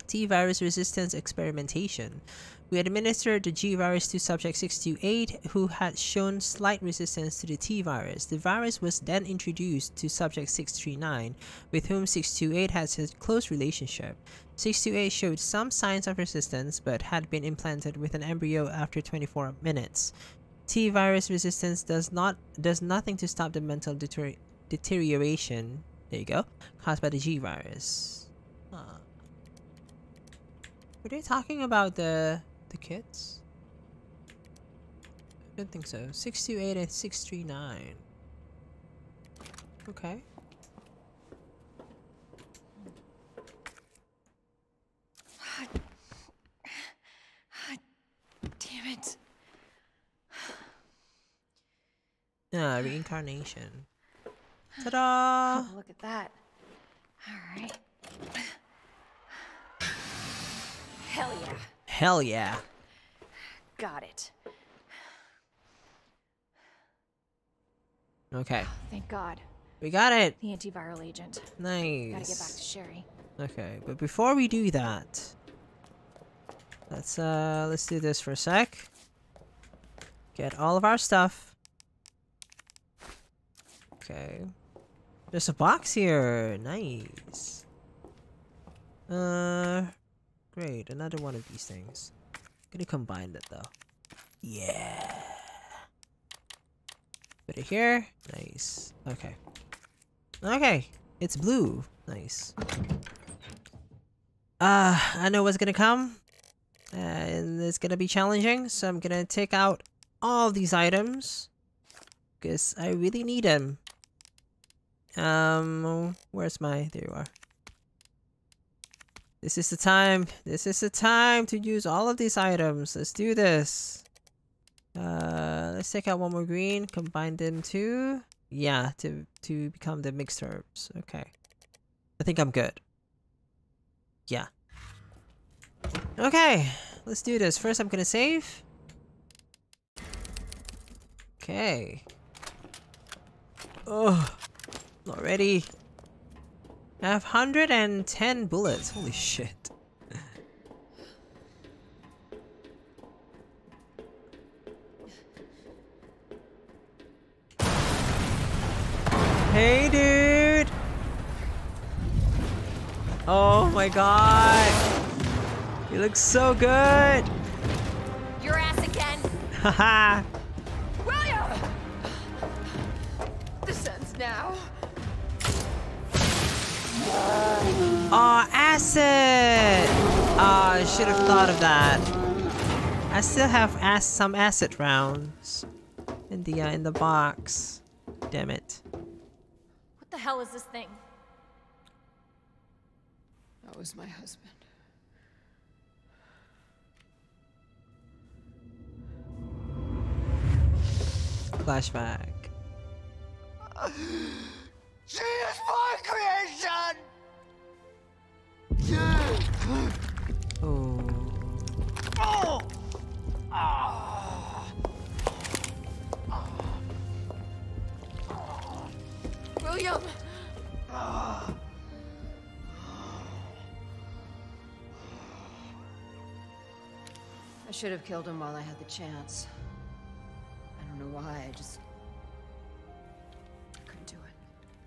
T-virus resistance experimentation. We administered the G-virus to subject 628 who had shown slight resistance to the T-virus. The virus was then introduced to subject 639 with whom 628 has a close relationship. 628 showed some signs of resistance but had been implanted with an embryo after 24 minutes. T-virus resistance does not does nothing to stop the mental deter deterioration. There you go, caused by the G-virus. Huh. Were they talking about the the kits? I don't think so. 628 and 639. Okay. Damn it. Ah, reincarnation. Ta-da! Oh, look at that. All right. Hell yeah. Hell yeah. Got it. Okay. Thank God. We got it. The antiviral agent. Nice. Gotta get back to Sherry. Okay, but before we do that, let's uh let's do this for a sec. Get all of our stuff. Okay. There's a box here. Nice. Uh great, another one of these things. Gonna combine it though. Yeah. Put it here. Nice. Okay. Okay. It's blue. Nice. Uh, I know what's gonna come. Uh, and it's gonna be challenging, so I'm gonna take out all these items. Because I really need them. Um, where's my... There you are. This is the time. This is the time to use all of these items. Let's do this. Uh, let's take out one more green. Combine them to... Yeah, to, to become the mixed herbs. Okay. I think I'm good. Yeah. Okay, let's do this. First, I'm gonna save. Okay. Oh, not ready. I have 110 bullets. Holy shit. Hey, dude! Oh my god! You look so good! Your ass again. Haha! William! This ends now. Oh, acid! Oh, I should have thought of that. I still have ac some acid rounds in the uh, in the box. Damn it! What the hell is this thing? That was my husband. Flashback. She is my creation! Oh. Oh. William! I should have killed him while I had the chance. I don't know why, I just...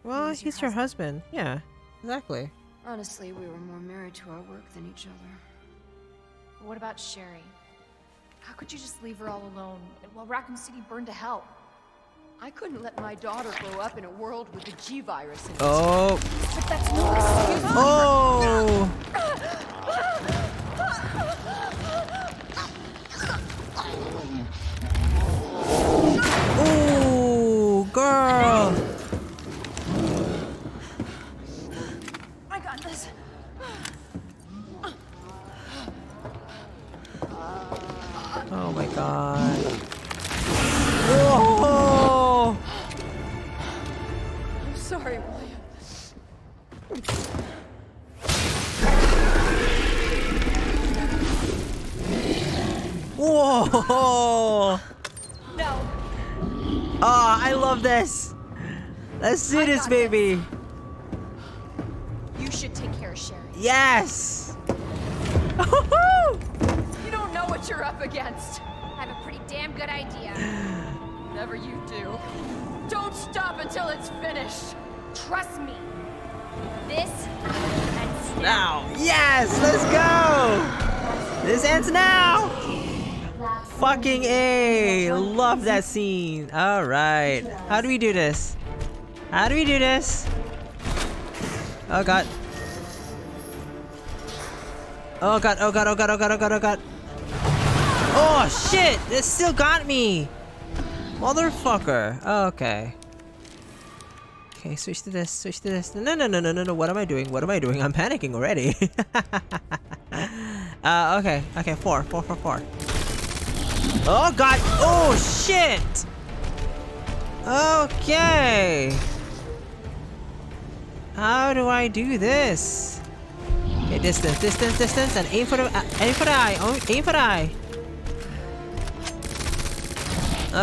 Well, was he's your husband. Yeah, exactly. Honestly, we were more married to our work than each other. What about Sherry? How could you just leave her all alone while Raccoon City burned to hell? I couldn't let my daughter grow up in a world with the G-virus in it. Oh. But that's no excuse. Oh. this. Let's do I this, baby. You should take care of Sherry. Yes. You don't know what you're up against. I have a pretty damn good idea. Whatever you do, don't stop until it's finished. Trust me. This snap. now. Yes. Let's go. This ends now. Fucking A. Love that scene. All right. How do we do this? How do we do this? Oh god. Oh god, oh god, oh god, oh god, oh god, oh god. Oh shit! It still got me! Motherfucker. Oh, okay. Okay, switch to this, switch to this. No, no, no, no, no, no. What am I doing? What am I doing? I'm panicking already. uh, okay, okay, four, four, four, four. Oh god! Oh shit! Okay. How do I do this? Okay, distance, distance, distance, and aim for the uh, aim for the eye. Oh, aim for the eye.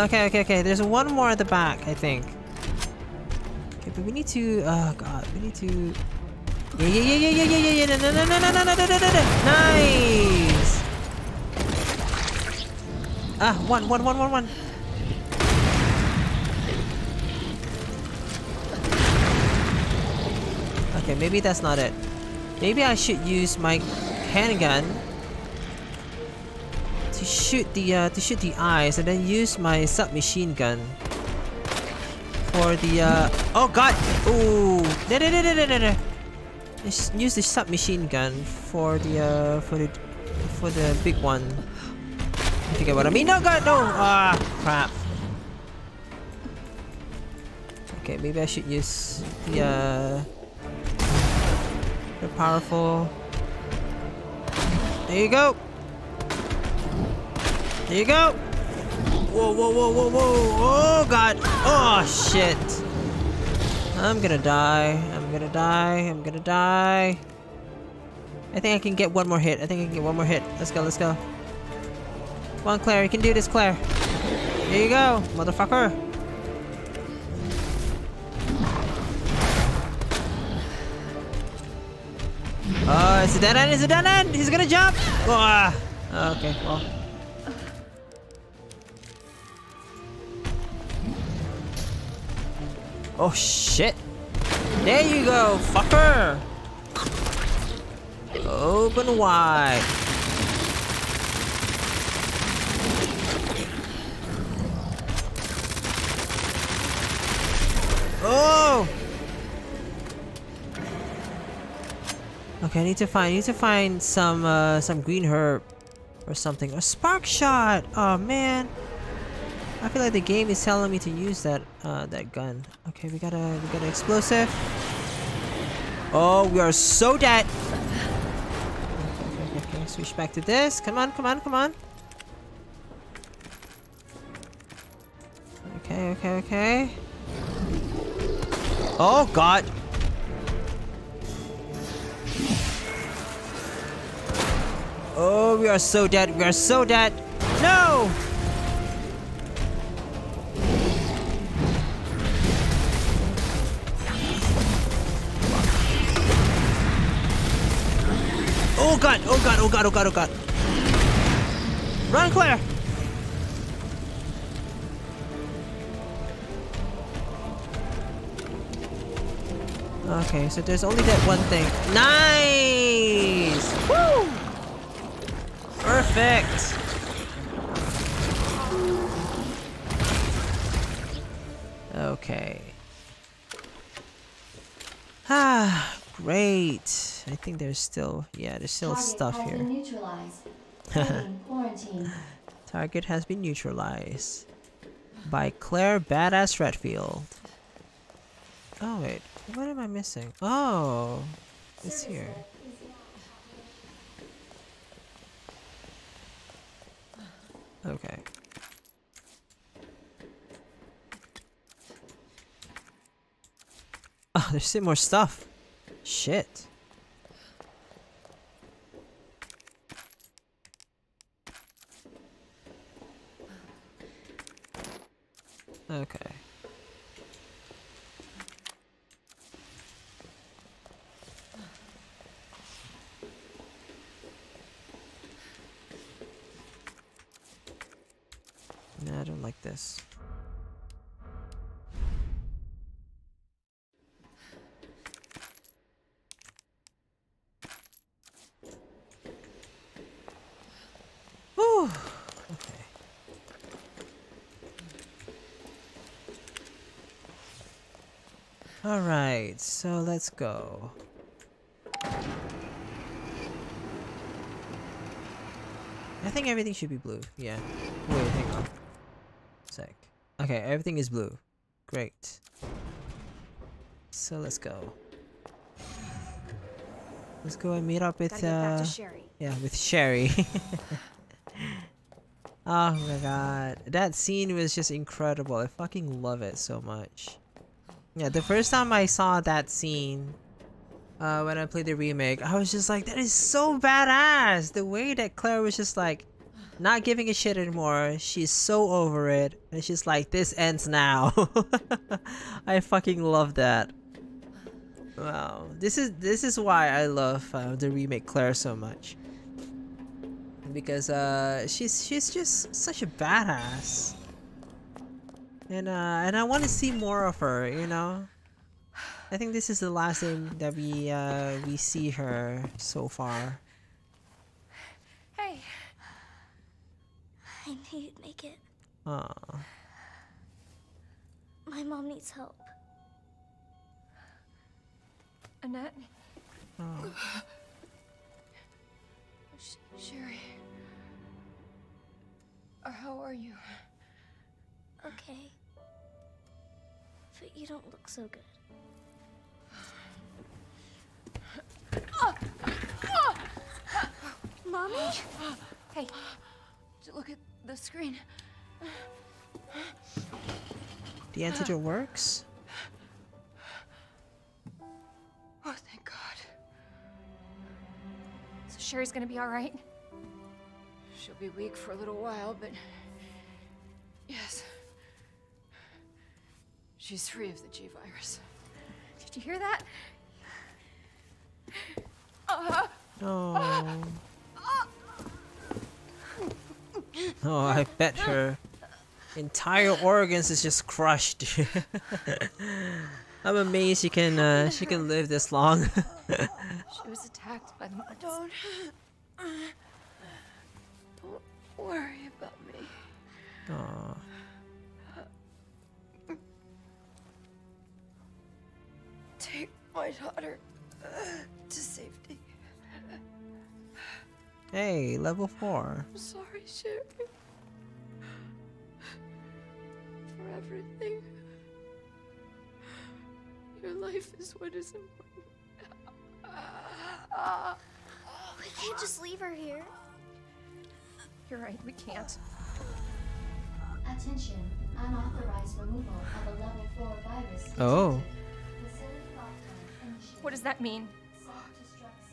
Okay, okay, okay. There's one more at the back, I think. Okay, but we need to. Oh god, we need to. Yeah, yeah, yeah, yeah, yeah, yeah, yeah. No, no, no, no, no, no, no, no, no, no. Nice. Ah, one, one, one, one, one. Okay, maybe that's not it. Maybe I should use my handgun to shoot the uh, to shoot the eyes, and then use my submachine gun for the uh. Oh God! Ooh! No, no, no, no, no, no. Use the submachine gun for the uh for the for the big one. You forget what I mean? No, God, no! Ah, crap. Okay, maybe I should use the uh. The powerful. There you go. There you go. Whoa, whoa, whoa, whoa, whoa. Oh, God. Oh, shit. I'm gonna die. I'm gonna die. I'm gonna die. I think I can get one more hit. I think I can get one more hit. Let's go, let's go. Come on, Claire. You can do this, Claire. Here you go, motherfucker. Oh, it's a dead end. It's a dead end. He's gonna jump. Ah. Oh, okay, well. Oh, shit. There you go, fucker. Open wide. Oh! Okay, I need to find I need to find some uh some green herb or something. A spark shot! Oh man. I feel like the game is telling me to use that uh that gun. Okay, we got a we got an explosive. Oh, we are so dead. Okay, okay, okay, switch back to this. Come on, come on, come on. Okay, okay, okay. Oh god. Oh, we are so dead. We are so dead. No! Oh god, oh god, oh god, oh god, oh god. Run, Claire! Okay, so there's only that one thing. Nice! Woo! Perfect! Okay. Ah, great. I think there's still, yeah, there's still Target stuff has here. Been neutralized. Quarantine. Target has been neutralized by Claire Badass Redfield. Oh wait, what am I missing? Oh, it's here. Okay. Oh, there's still more stuff. Shit. Okay. No, like this. Okay. Alright, so let's go. I think everything should be blue. Yeah. Wait, hang on. Sec. Okay, everything is blue. Great. So let's go. Let's go and meet up with Gotta get back uh Sherry. yeah, with Sherry. oh my god. That scene was just incredible. I fucking love it so much. Yeah, the first time I saw that scene uh, when I played the remake, I was just like, that is so badass! The way that Claire was just like, not giving a shit anymore. She's so over it. And she's like, this ends now. I fucking love that. Wow, this is this is why I love uh, the remake Claire so much. Because uh, she's she's just such a badass, and uh, and I want to see more of her. You know, I think this is the last thing that we uh, we see her so far. Hey, I knew you'd make it. Aw. My mom needs help. Annette. Oh. Sh- Sherry. How are you? Okay. But you don't look so good. Mommy? Hey, j- look at the screen. The antidote works. Oh, thank God. So Sherry's gonna be all right. She'll be weak for a little while, but. Yes. She's free of the G virus. Did you hear that? Oh. Oh, I bet her entire organs is just crushed. I'm amazed she can uh, she can live this long. She was attacked by the monsters. Don't. Don't worry about me. Aw. Take my daughter to safety. Hey, level four. I'm sorry, Sherry. For everything. Your life is what is important. We can't just leave her here. You're right, we can't. Attention. Unauthorized removal of a level 4 virus. detected. Oh. Facility lockdown initiated. What does that mean?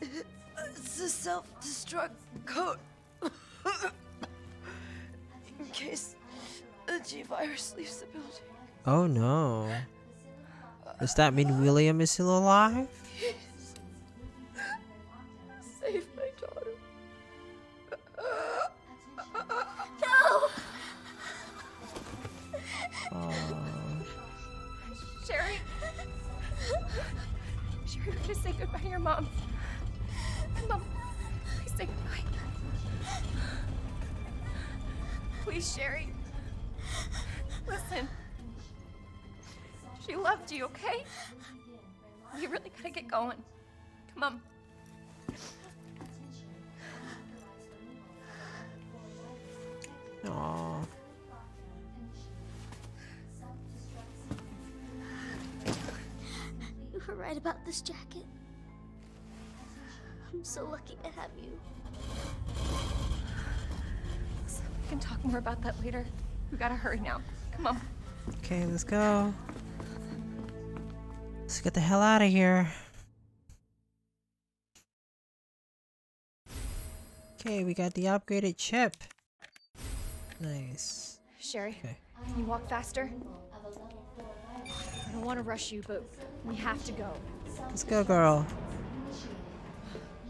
It's a self-destruct code. In case the G virus leaves the building. Oh no. Does that mean William is still alive? Save my daughter. You, okay? We really gotta get going. Come on. Aw. You were right about this jacket. I'm so lucky to have you. We can talk more about that later. We gotta hurry now. Come on. Okay, let's go. Let's get the hell out of here. Okay, we got the upgraded chip. Nice. Sherry, Okay. can you walk faster? I don't want to rush you, but we have to go. Let's go, girl.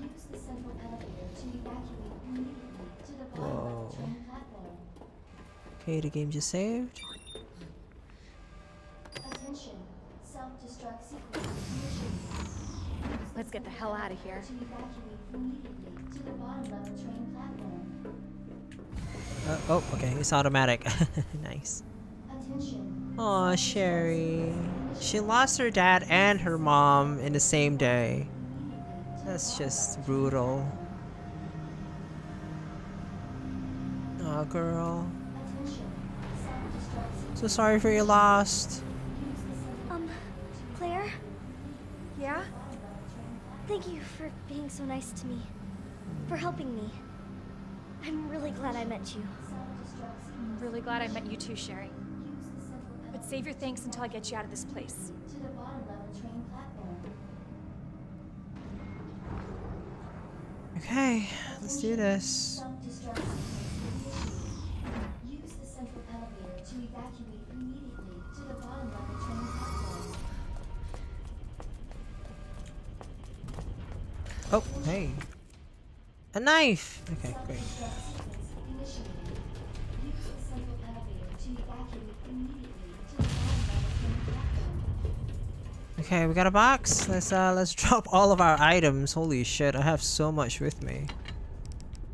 Use the central elevator to evacuate immediately to the Whoa. bottom train platform. Okay, the game just saved. Attention. Self-destruct sequence initiated. Let's get the hell out of here. To evacuate immediately to the bottom level train platform. Uh, oh, okay, it's automatic. nice. Attention. Aw, Sherry. She lost her dad and her mom in the same day. That's just brutal. Aw, girl. So sorry for your loss. Thank you for being so nice to me. For helping me. I'm really glad I met you. I'm really glad I met you too, Sherry. But save your thanks until I get you out of this place. to the bottom level train platform. Okay, let's do this. Self-destruct sequence initiated. Use the central elevator to evacuate Oh, hey. A knife! Okay, great. Okay, we got a box. Let's uh let's drop all of our items. Holy shit, I have so much with me.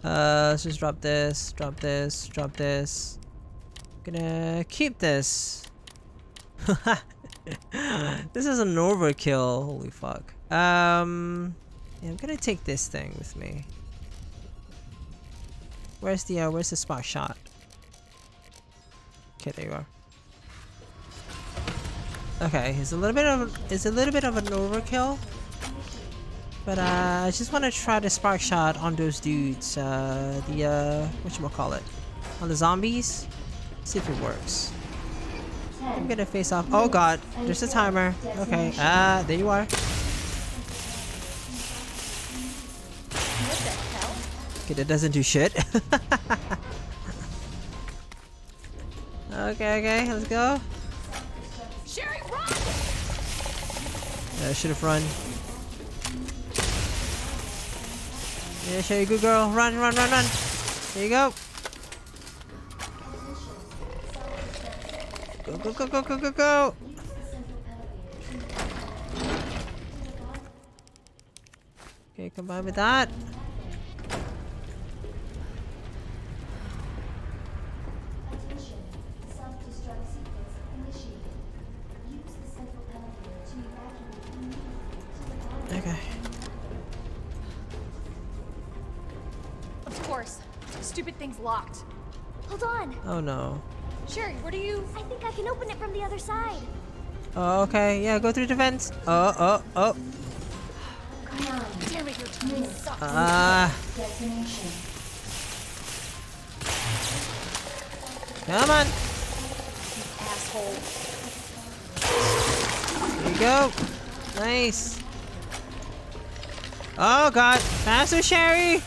Uh let's just drop this, drop this, drop this. Gonna keep this. this is an overkill. Holy fuck. Um yeah, I'm gonna take this thing with me. Where's the uh, where's the spark shot? Okay, there you are. Okay, it's a little bit of it's a little bit of an overkill. But uh, I just want to try the spark shot on those dudes. Uh, the uh, what call it? On the zombies. See if it works. I'm gonna face off. Oh god, there's a timer. Okay, ah, there you are. Okay, that doesn't do shit. okay, okay, let's go. Sherry, run! Yeah, I should have run. Yeah, Sherry, good girl. Run, run, run, run. There you go. Go, go, go, go, go, go, go. Okay, combine with that. Do you... I think I can open it from the other side. Oh, okay. Yeah, go through the vents. Oh, oh, oh. Damn it, your timing sucks. Ah. destination. Come on. Asshole. There you go. Nice. Oh god. Faster, Sherry.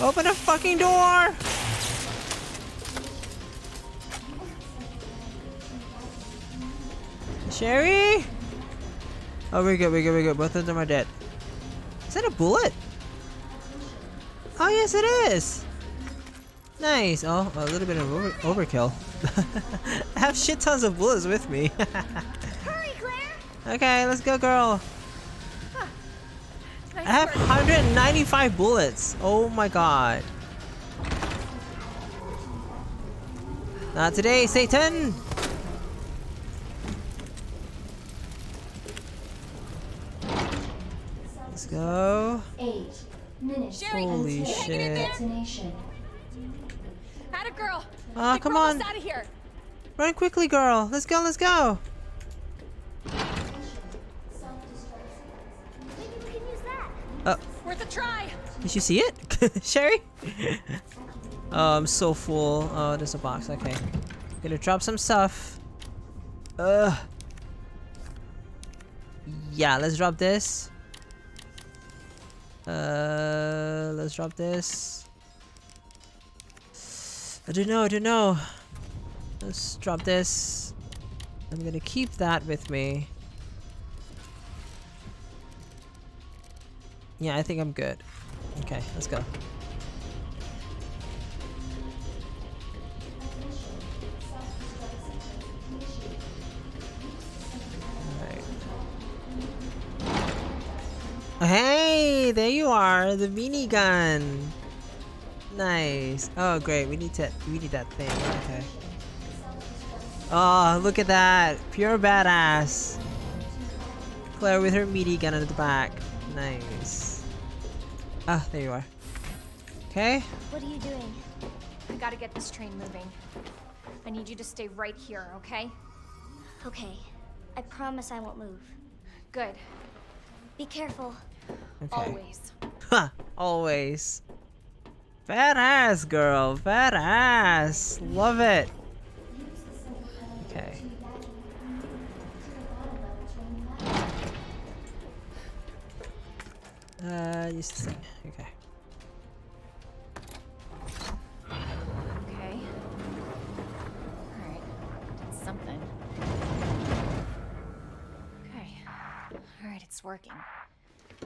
Open the fucking door. Sherry? Oh, we're good, we're good, we're good. Both of them are dead. Is that a bullet? Oh, yes, it is. Nice. Oh, a little bit of over overkill. I have shit tons of bullets with me. Hurry, Claire! okay, let's go, girl. Nice I have work. 195 bullets. Oh my god. Not today, Satan! Let's go. Eight minutes. Sherry, Holy you hanging in there? Destination. Atta girl. Ah, Get come on. out of here. Run quickly, girl. Let's go, let's go. Maybe we can use that. Uh, Worth a try. did you see it? Sherry? oh, I'm so full. Oh, there's a box. Okay. Gonna drop some stuff. Ugh. Yeah, let's drop this. Uh, let's drop this. I don't know, I don't know. Let's drop this. I'm gonna keep that with me. Yeah, I think I'm good. Okay, let's go. Hey, there you are, the minigun. Nice. Oh, great. We need to. We need that thing. Okay. Oh, look at that! Pure badass. Claire with her meaty gun at the back. Nice. Ah, there you are. Okay. What are you doing? I gotta get this train moving. I need you to stay right here, okay? Okay. I promise I won't move. Good. Be careful. Okay. Always. Ha! Always. Badass girl. Badass. Love it. Okay. Uh, a second. Okay. Okay. Alright, it's working.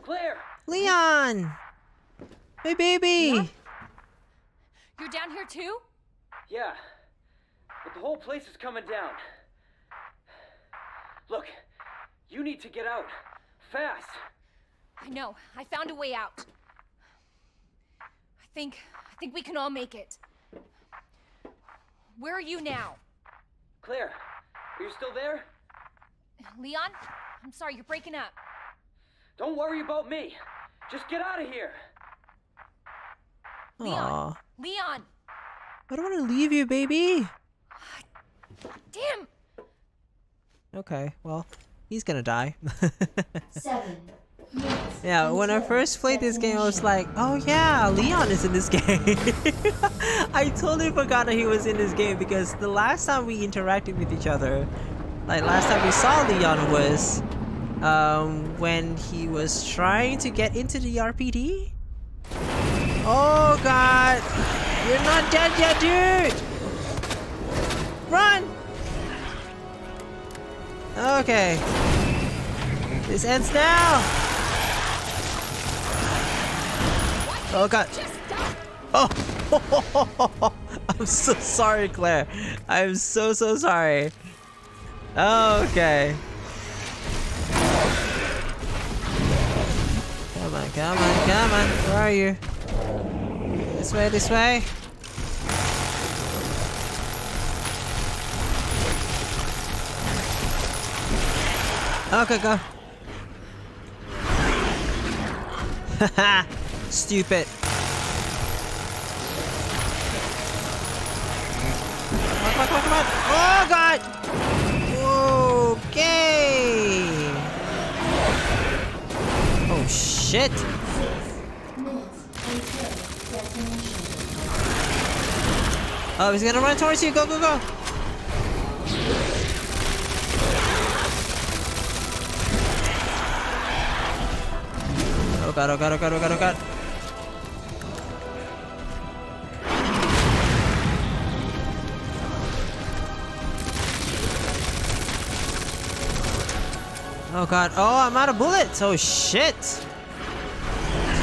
Claire! Leon! Hey, baby! What? You're down here too? Yeah. But the whole place is coming down. Look, you need to get out. Fast. I know. I found a way out. I think I think we can all make it. Where are you now? Claire, are you still there? Leon? I'm sorry, you're breaking up. Don't worry about me. Just get out of here. Aw. Leon. Leon! I don't want to leave you, baby! Damn! Okay, well, he's gonna die. Seven. Minutes yeah, when I first played this game, I was like, oh yeah, Leon is in this game. I totally forgot that he was in this game because the last time we interacted with each other, like last time we saw Leon was um, when he was trying to get into the RPD. Oh god! You're not dead yet, dude! Run! Okay. This ends now! Oh god. Oh! I'm so sorry, Claire. I'm so, so sorry. Oh, okay. Come on, come on, come on. Where are you? This way, this way. Okay, go. Haha, stupid. Okay. Oh shit. Oh, he's gonna run towards you. Go, go, go. Oh god, oh god, oh god, oh god, oh god. Oh god, oh, I'm out of bullets. Oh shit. This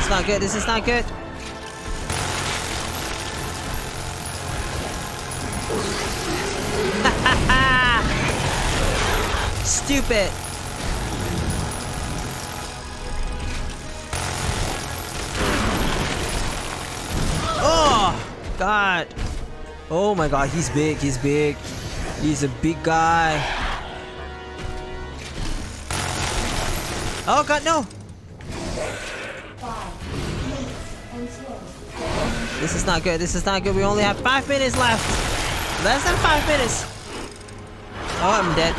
is not good, this is not good. Stupid. Oh, God. Oh my God, he's big, he's big. He's a big guy. Oh God, no. This is not good, this is not good. We only have five minutes left. Less than five minutes. Oh, I'm dead.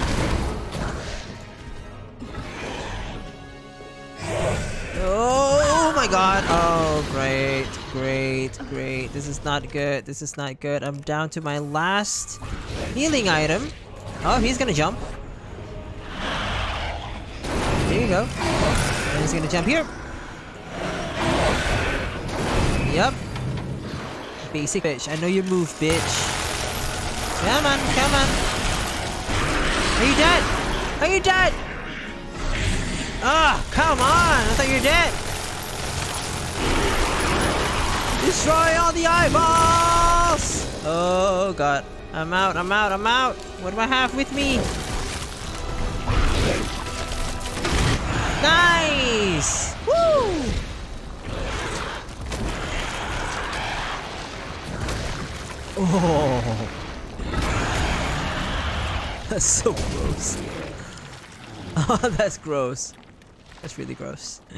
Oh my god. Oh, great, great, great. This is not good. This is not good. I'm down to my last healing item. Oh, he's gonna jump. There you go. And he's gonna jump here. Yep. Basic bitch. I know your move, bitch. Come on, come on. Are you dead? Are you dead? Ah, come on! I thought you were dead. Destroy all the eyeballs! Oh god. I'm out, I'm out, I'm out! What do I have with me? Nice! Woo! Oh. That's so gross. Oh, that's gross. That's really gross.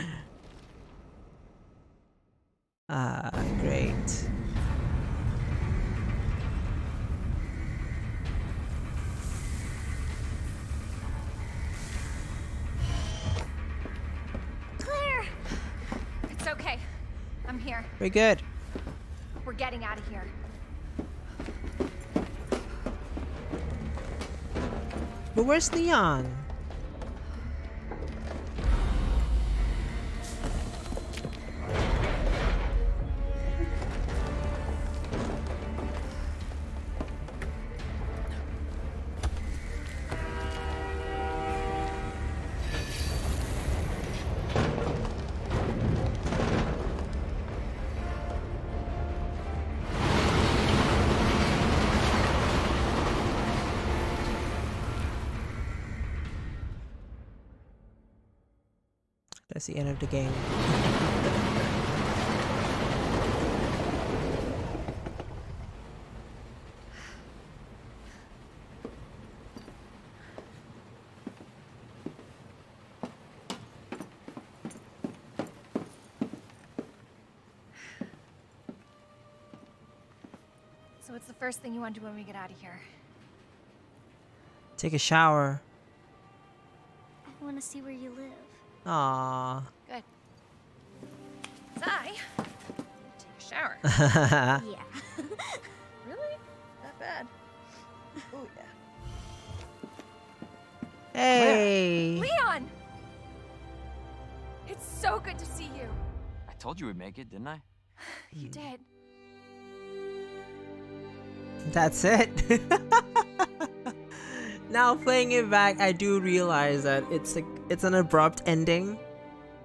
Ah, great. Here. Very good. We're getting out of here. But where's Leon? The end of the game. So what's the first thing you want to do when we get out of here? Take a shower. I want to see where you live. Aww. Good. I take a shower. Yeah. really? That bad? Oh yeah. hey! Leon! It's so good to see you. I told you we'd make it, didn't I? You hmm. did. That's it. now playing it back, I do realize that it's a, it's an abrupt ending.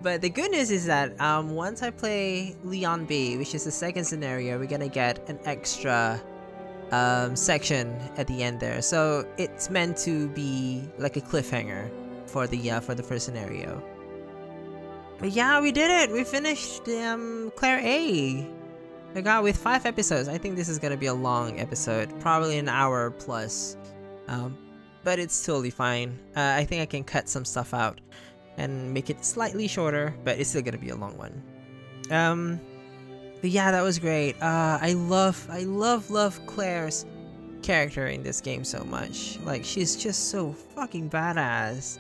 But the good news is that um, once I play Leon B, which is the second scenario, we're gonna get an extra um, section at the end there. So it's meant to be like a cliffhanger for the uh, for the first scenario. But yeah, we did it. We finished um, Claire A. I got with five episodes. I think this is gonna be a long episode, probably an hour plus. Um, but it's totally fine. Uh, I think I can cut some stuff out and make it slightly shorter, but it's still gonna be a long one. Um, but yeah, that was great. Uh, I love, I love, love Claire's character in this game so much. Like, she's just so fucking badass.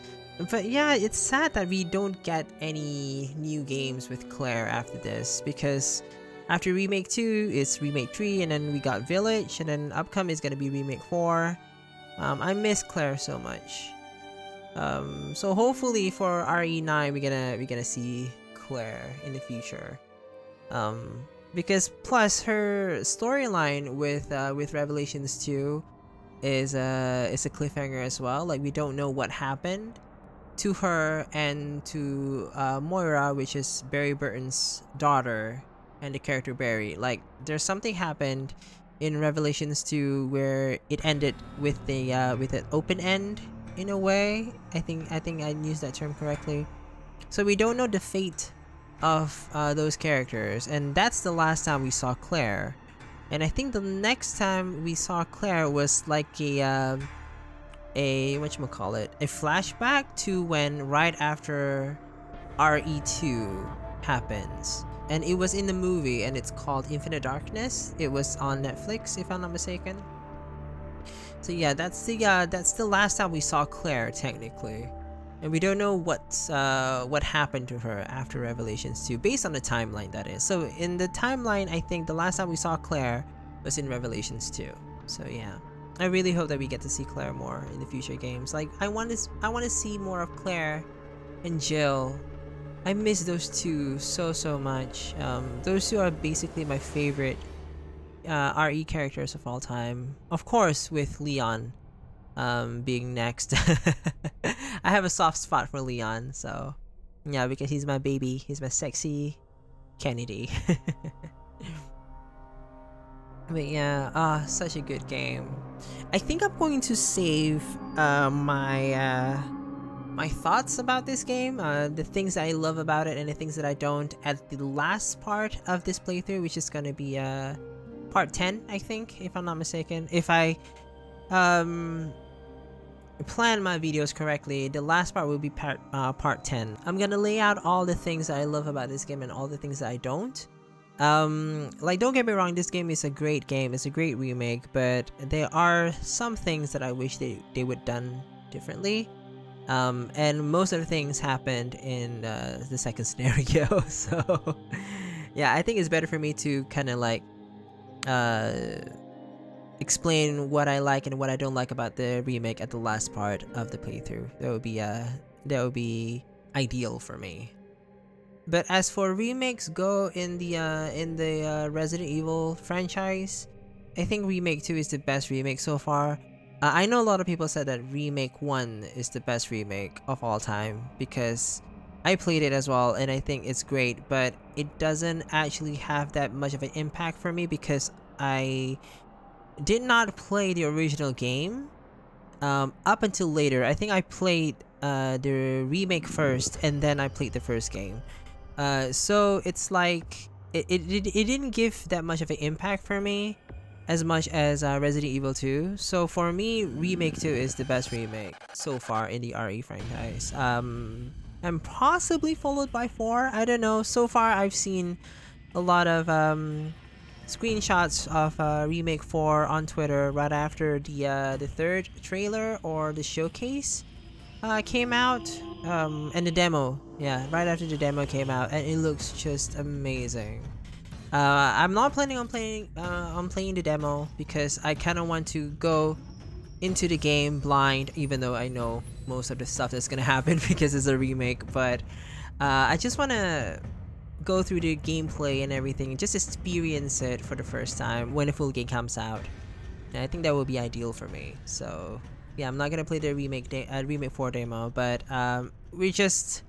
But yeah, it's sad that we don't get any new games with Claire after this because after Remake 2, it's Remake 3, and then we got Village, and then upcoming is gonna be Remake 4. Um, I miss Claire so much. Um, so hopefully for RE9, we're gonna we're gonna see Claire in the future. Um, because plus her storyline with uh, with Revelations 2 is a is a cliffhanger as well. Like we don't know what happened to her and to uh, Moira, which is Barry Burton's daughter, and the character Barry. Like there's something happened in Revelations 2 where it ended with the uh, with an open end in a way. I think I think I used that term correctly. So we don't know the fate of uh, those characters, and that's the last time we saw Claire. And I think the next time we saw Claire was like a um, a what you call it a flashback to when right after RE2 happens and it was in the movie and it's called Infinite Darkness. It was on Netflix if I'm not mistaken. So yeah that's the uh, that's the last time we saw Claire technically. And we don't know what uh, what happened to her after Revelations 2 based on the timeline that is. So in the timeline I think the last time we saw Claire was in Revelations 2 so yeah. I really hope that we get to see Claire more in the future games. Like I want to, I want to see more of Claire and Jill. I miss those two so so much. Um, those two are basically my favorite uh, RE characters of all time. Of course, with Leon um, being next. I have a soft spot for Leon, so yeah, because he's my baby. He's my sexy Kennedy. But yeah, ah, such a good game. I think I'm going to save uh, my uh, my thoughts about this game, uh, the things I love about it and the things that I don't at the last part of this playthrough, which is gonna be uh, part 10, I think, if I'm not mistaken. If I um, plan my videos correctly, the last part will be part, uh, part 10. I'm gonna lay out all the things I love about this game and all the things that I don't. Um, like don't get me wrong, this game is a great game, it's a great remake, but there are some things that I wish they, they would done differently. Um, and most of the things happened in uh, the second scenario, so yeah, I think it's better for me to kind of like uh, explain what I like and what I don't like about the remake at the last part of the playthrough. That would be uh, that would be ideal for me. But as for remakes go in the uh, in the uh, Resident Evil franchise, I think Remake 2 is the best remake so far. Uh, I know a lot of people said that Remake 1 is the best remake of all time because I played it as well and I think it's great, but it doesn't actually have that much of an impact for me because I did not play the original game um, up until later. I think I played uh, the remake first and then I played the first game. Uh, so it's like it, it, it didn't give that much of an impact for me as much as uh, Resident Evil 2. So for me, Remake 2 is the best remake so far in the RE franchise. Um, and possibly followed by 4, I don't know. So far I've seen a lot of um, screenshots of uh, Remake 4 on Twitter right after the, uh, the third trailer or the showcase uh, came out. Um, and the demo, yeah, right after the demo came out, and it looks just amazing. Uh, I'm not planning on playing uh, on playing the demo because I kind of want to go into the game blind, even though I know most of the stuff that's gonna happen because it's a remake. But uh, I just want to go through the gameplay and everything, and just experience it for the first time when the full game comes out. And I think that will be ideal for me. So yeah, I'm not gonna play the remake uh, remake 4 demo, but um, we're just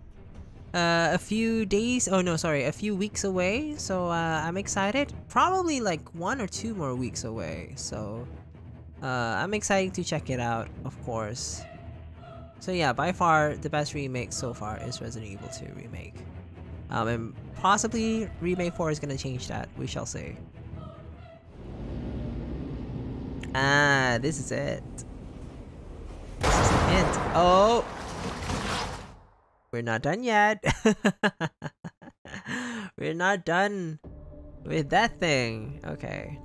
uh, a few days oh no sorry a few weeks away. So uh, I'm excited. Probably like one or two more weeks away. So uh, I'm excited to check it out of course. So yeah by far the best remake so far is Resident Evil 2 remake. Um, and possibly remake 4 is gonna change that we shall see. Ah this is it. This is the hint oh we're not done yet. We're not done with that thing. Okay.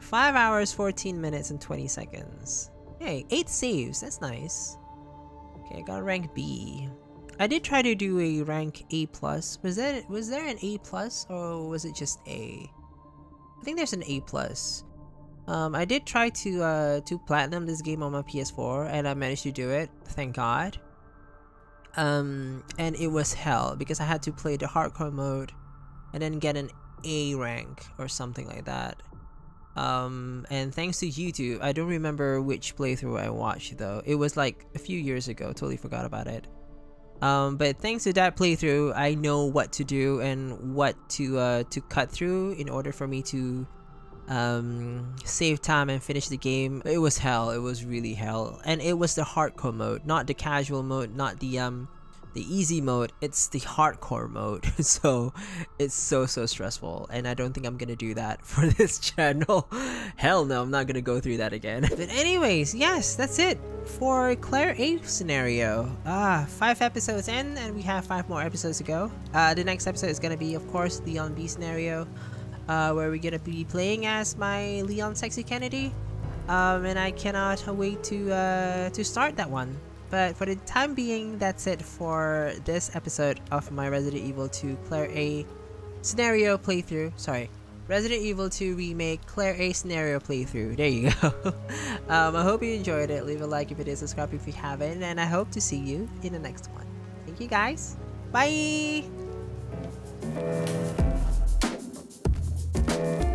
5 hours, 14 minutes, and 20 seconds. Hey, 8 saves. That's nice. Okay, I got rank B. I did try to do a rank A+. plus. Was that was there an A+, plus or was it just A? I think there's an A+. plus. Um, I did try to uh, to platinum this game on my PS4, and I managed to do it. Thank God um, and it was hell because I had to play the hardcore mode and then get an A rank or something like that. Um, and thanks to YouTube, I don't remember which playthrough I watched though. It was like a few years ago, totally forgot about it. Um, but thanks to that playthrough, I know what to do and what to uh, to cut through in order for me to um, save time and finish the game. It was hell. It was really hell, and it was the hardcore mode, not the casual mode, not the um, the easy mode. It's the hardcore mode. so it's so so stressful, and I don't think I'm gonna do that for this channel. hell no, I'm not gonna go through that again. but anyways, yes, that's it for Claire A scenario. Ah, five episodes in, and we have five more episodes to go. Uh, the next episode is gonna be, of course, the Leon B scenario uh, where we're gonna be playing as my Leon Sexy Kennedy. Um, and I cannot wait to uh, to start that one. But for the time being, that's it for this episode of my Resident Evil 2 Claire A scenario playthrough. Sorry, Resident Evil 2 Remake Claire A scenario playthrough. There you go. um, I hope you enjoyed it. Leave a like if you did, subscribe if you haven't, and I hope to see you in the next one. Thank you guys. Bye! Thank you.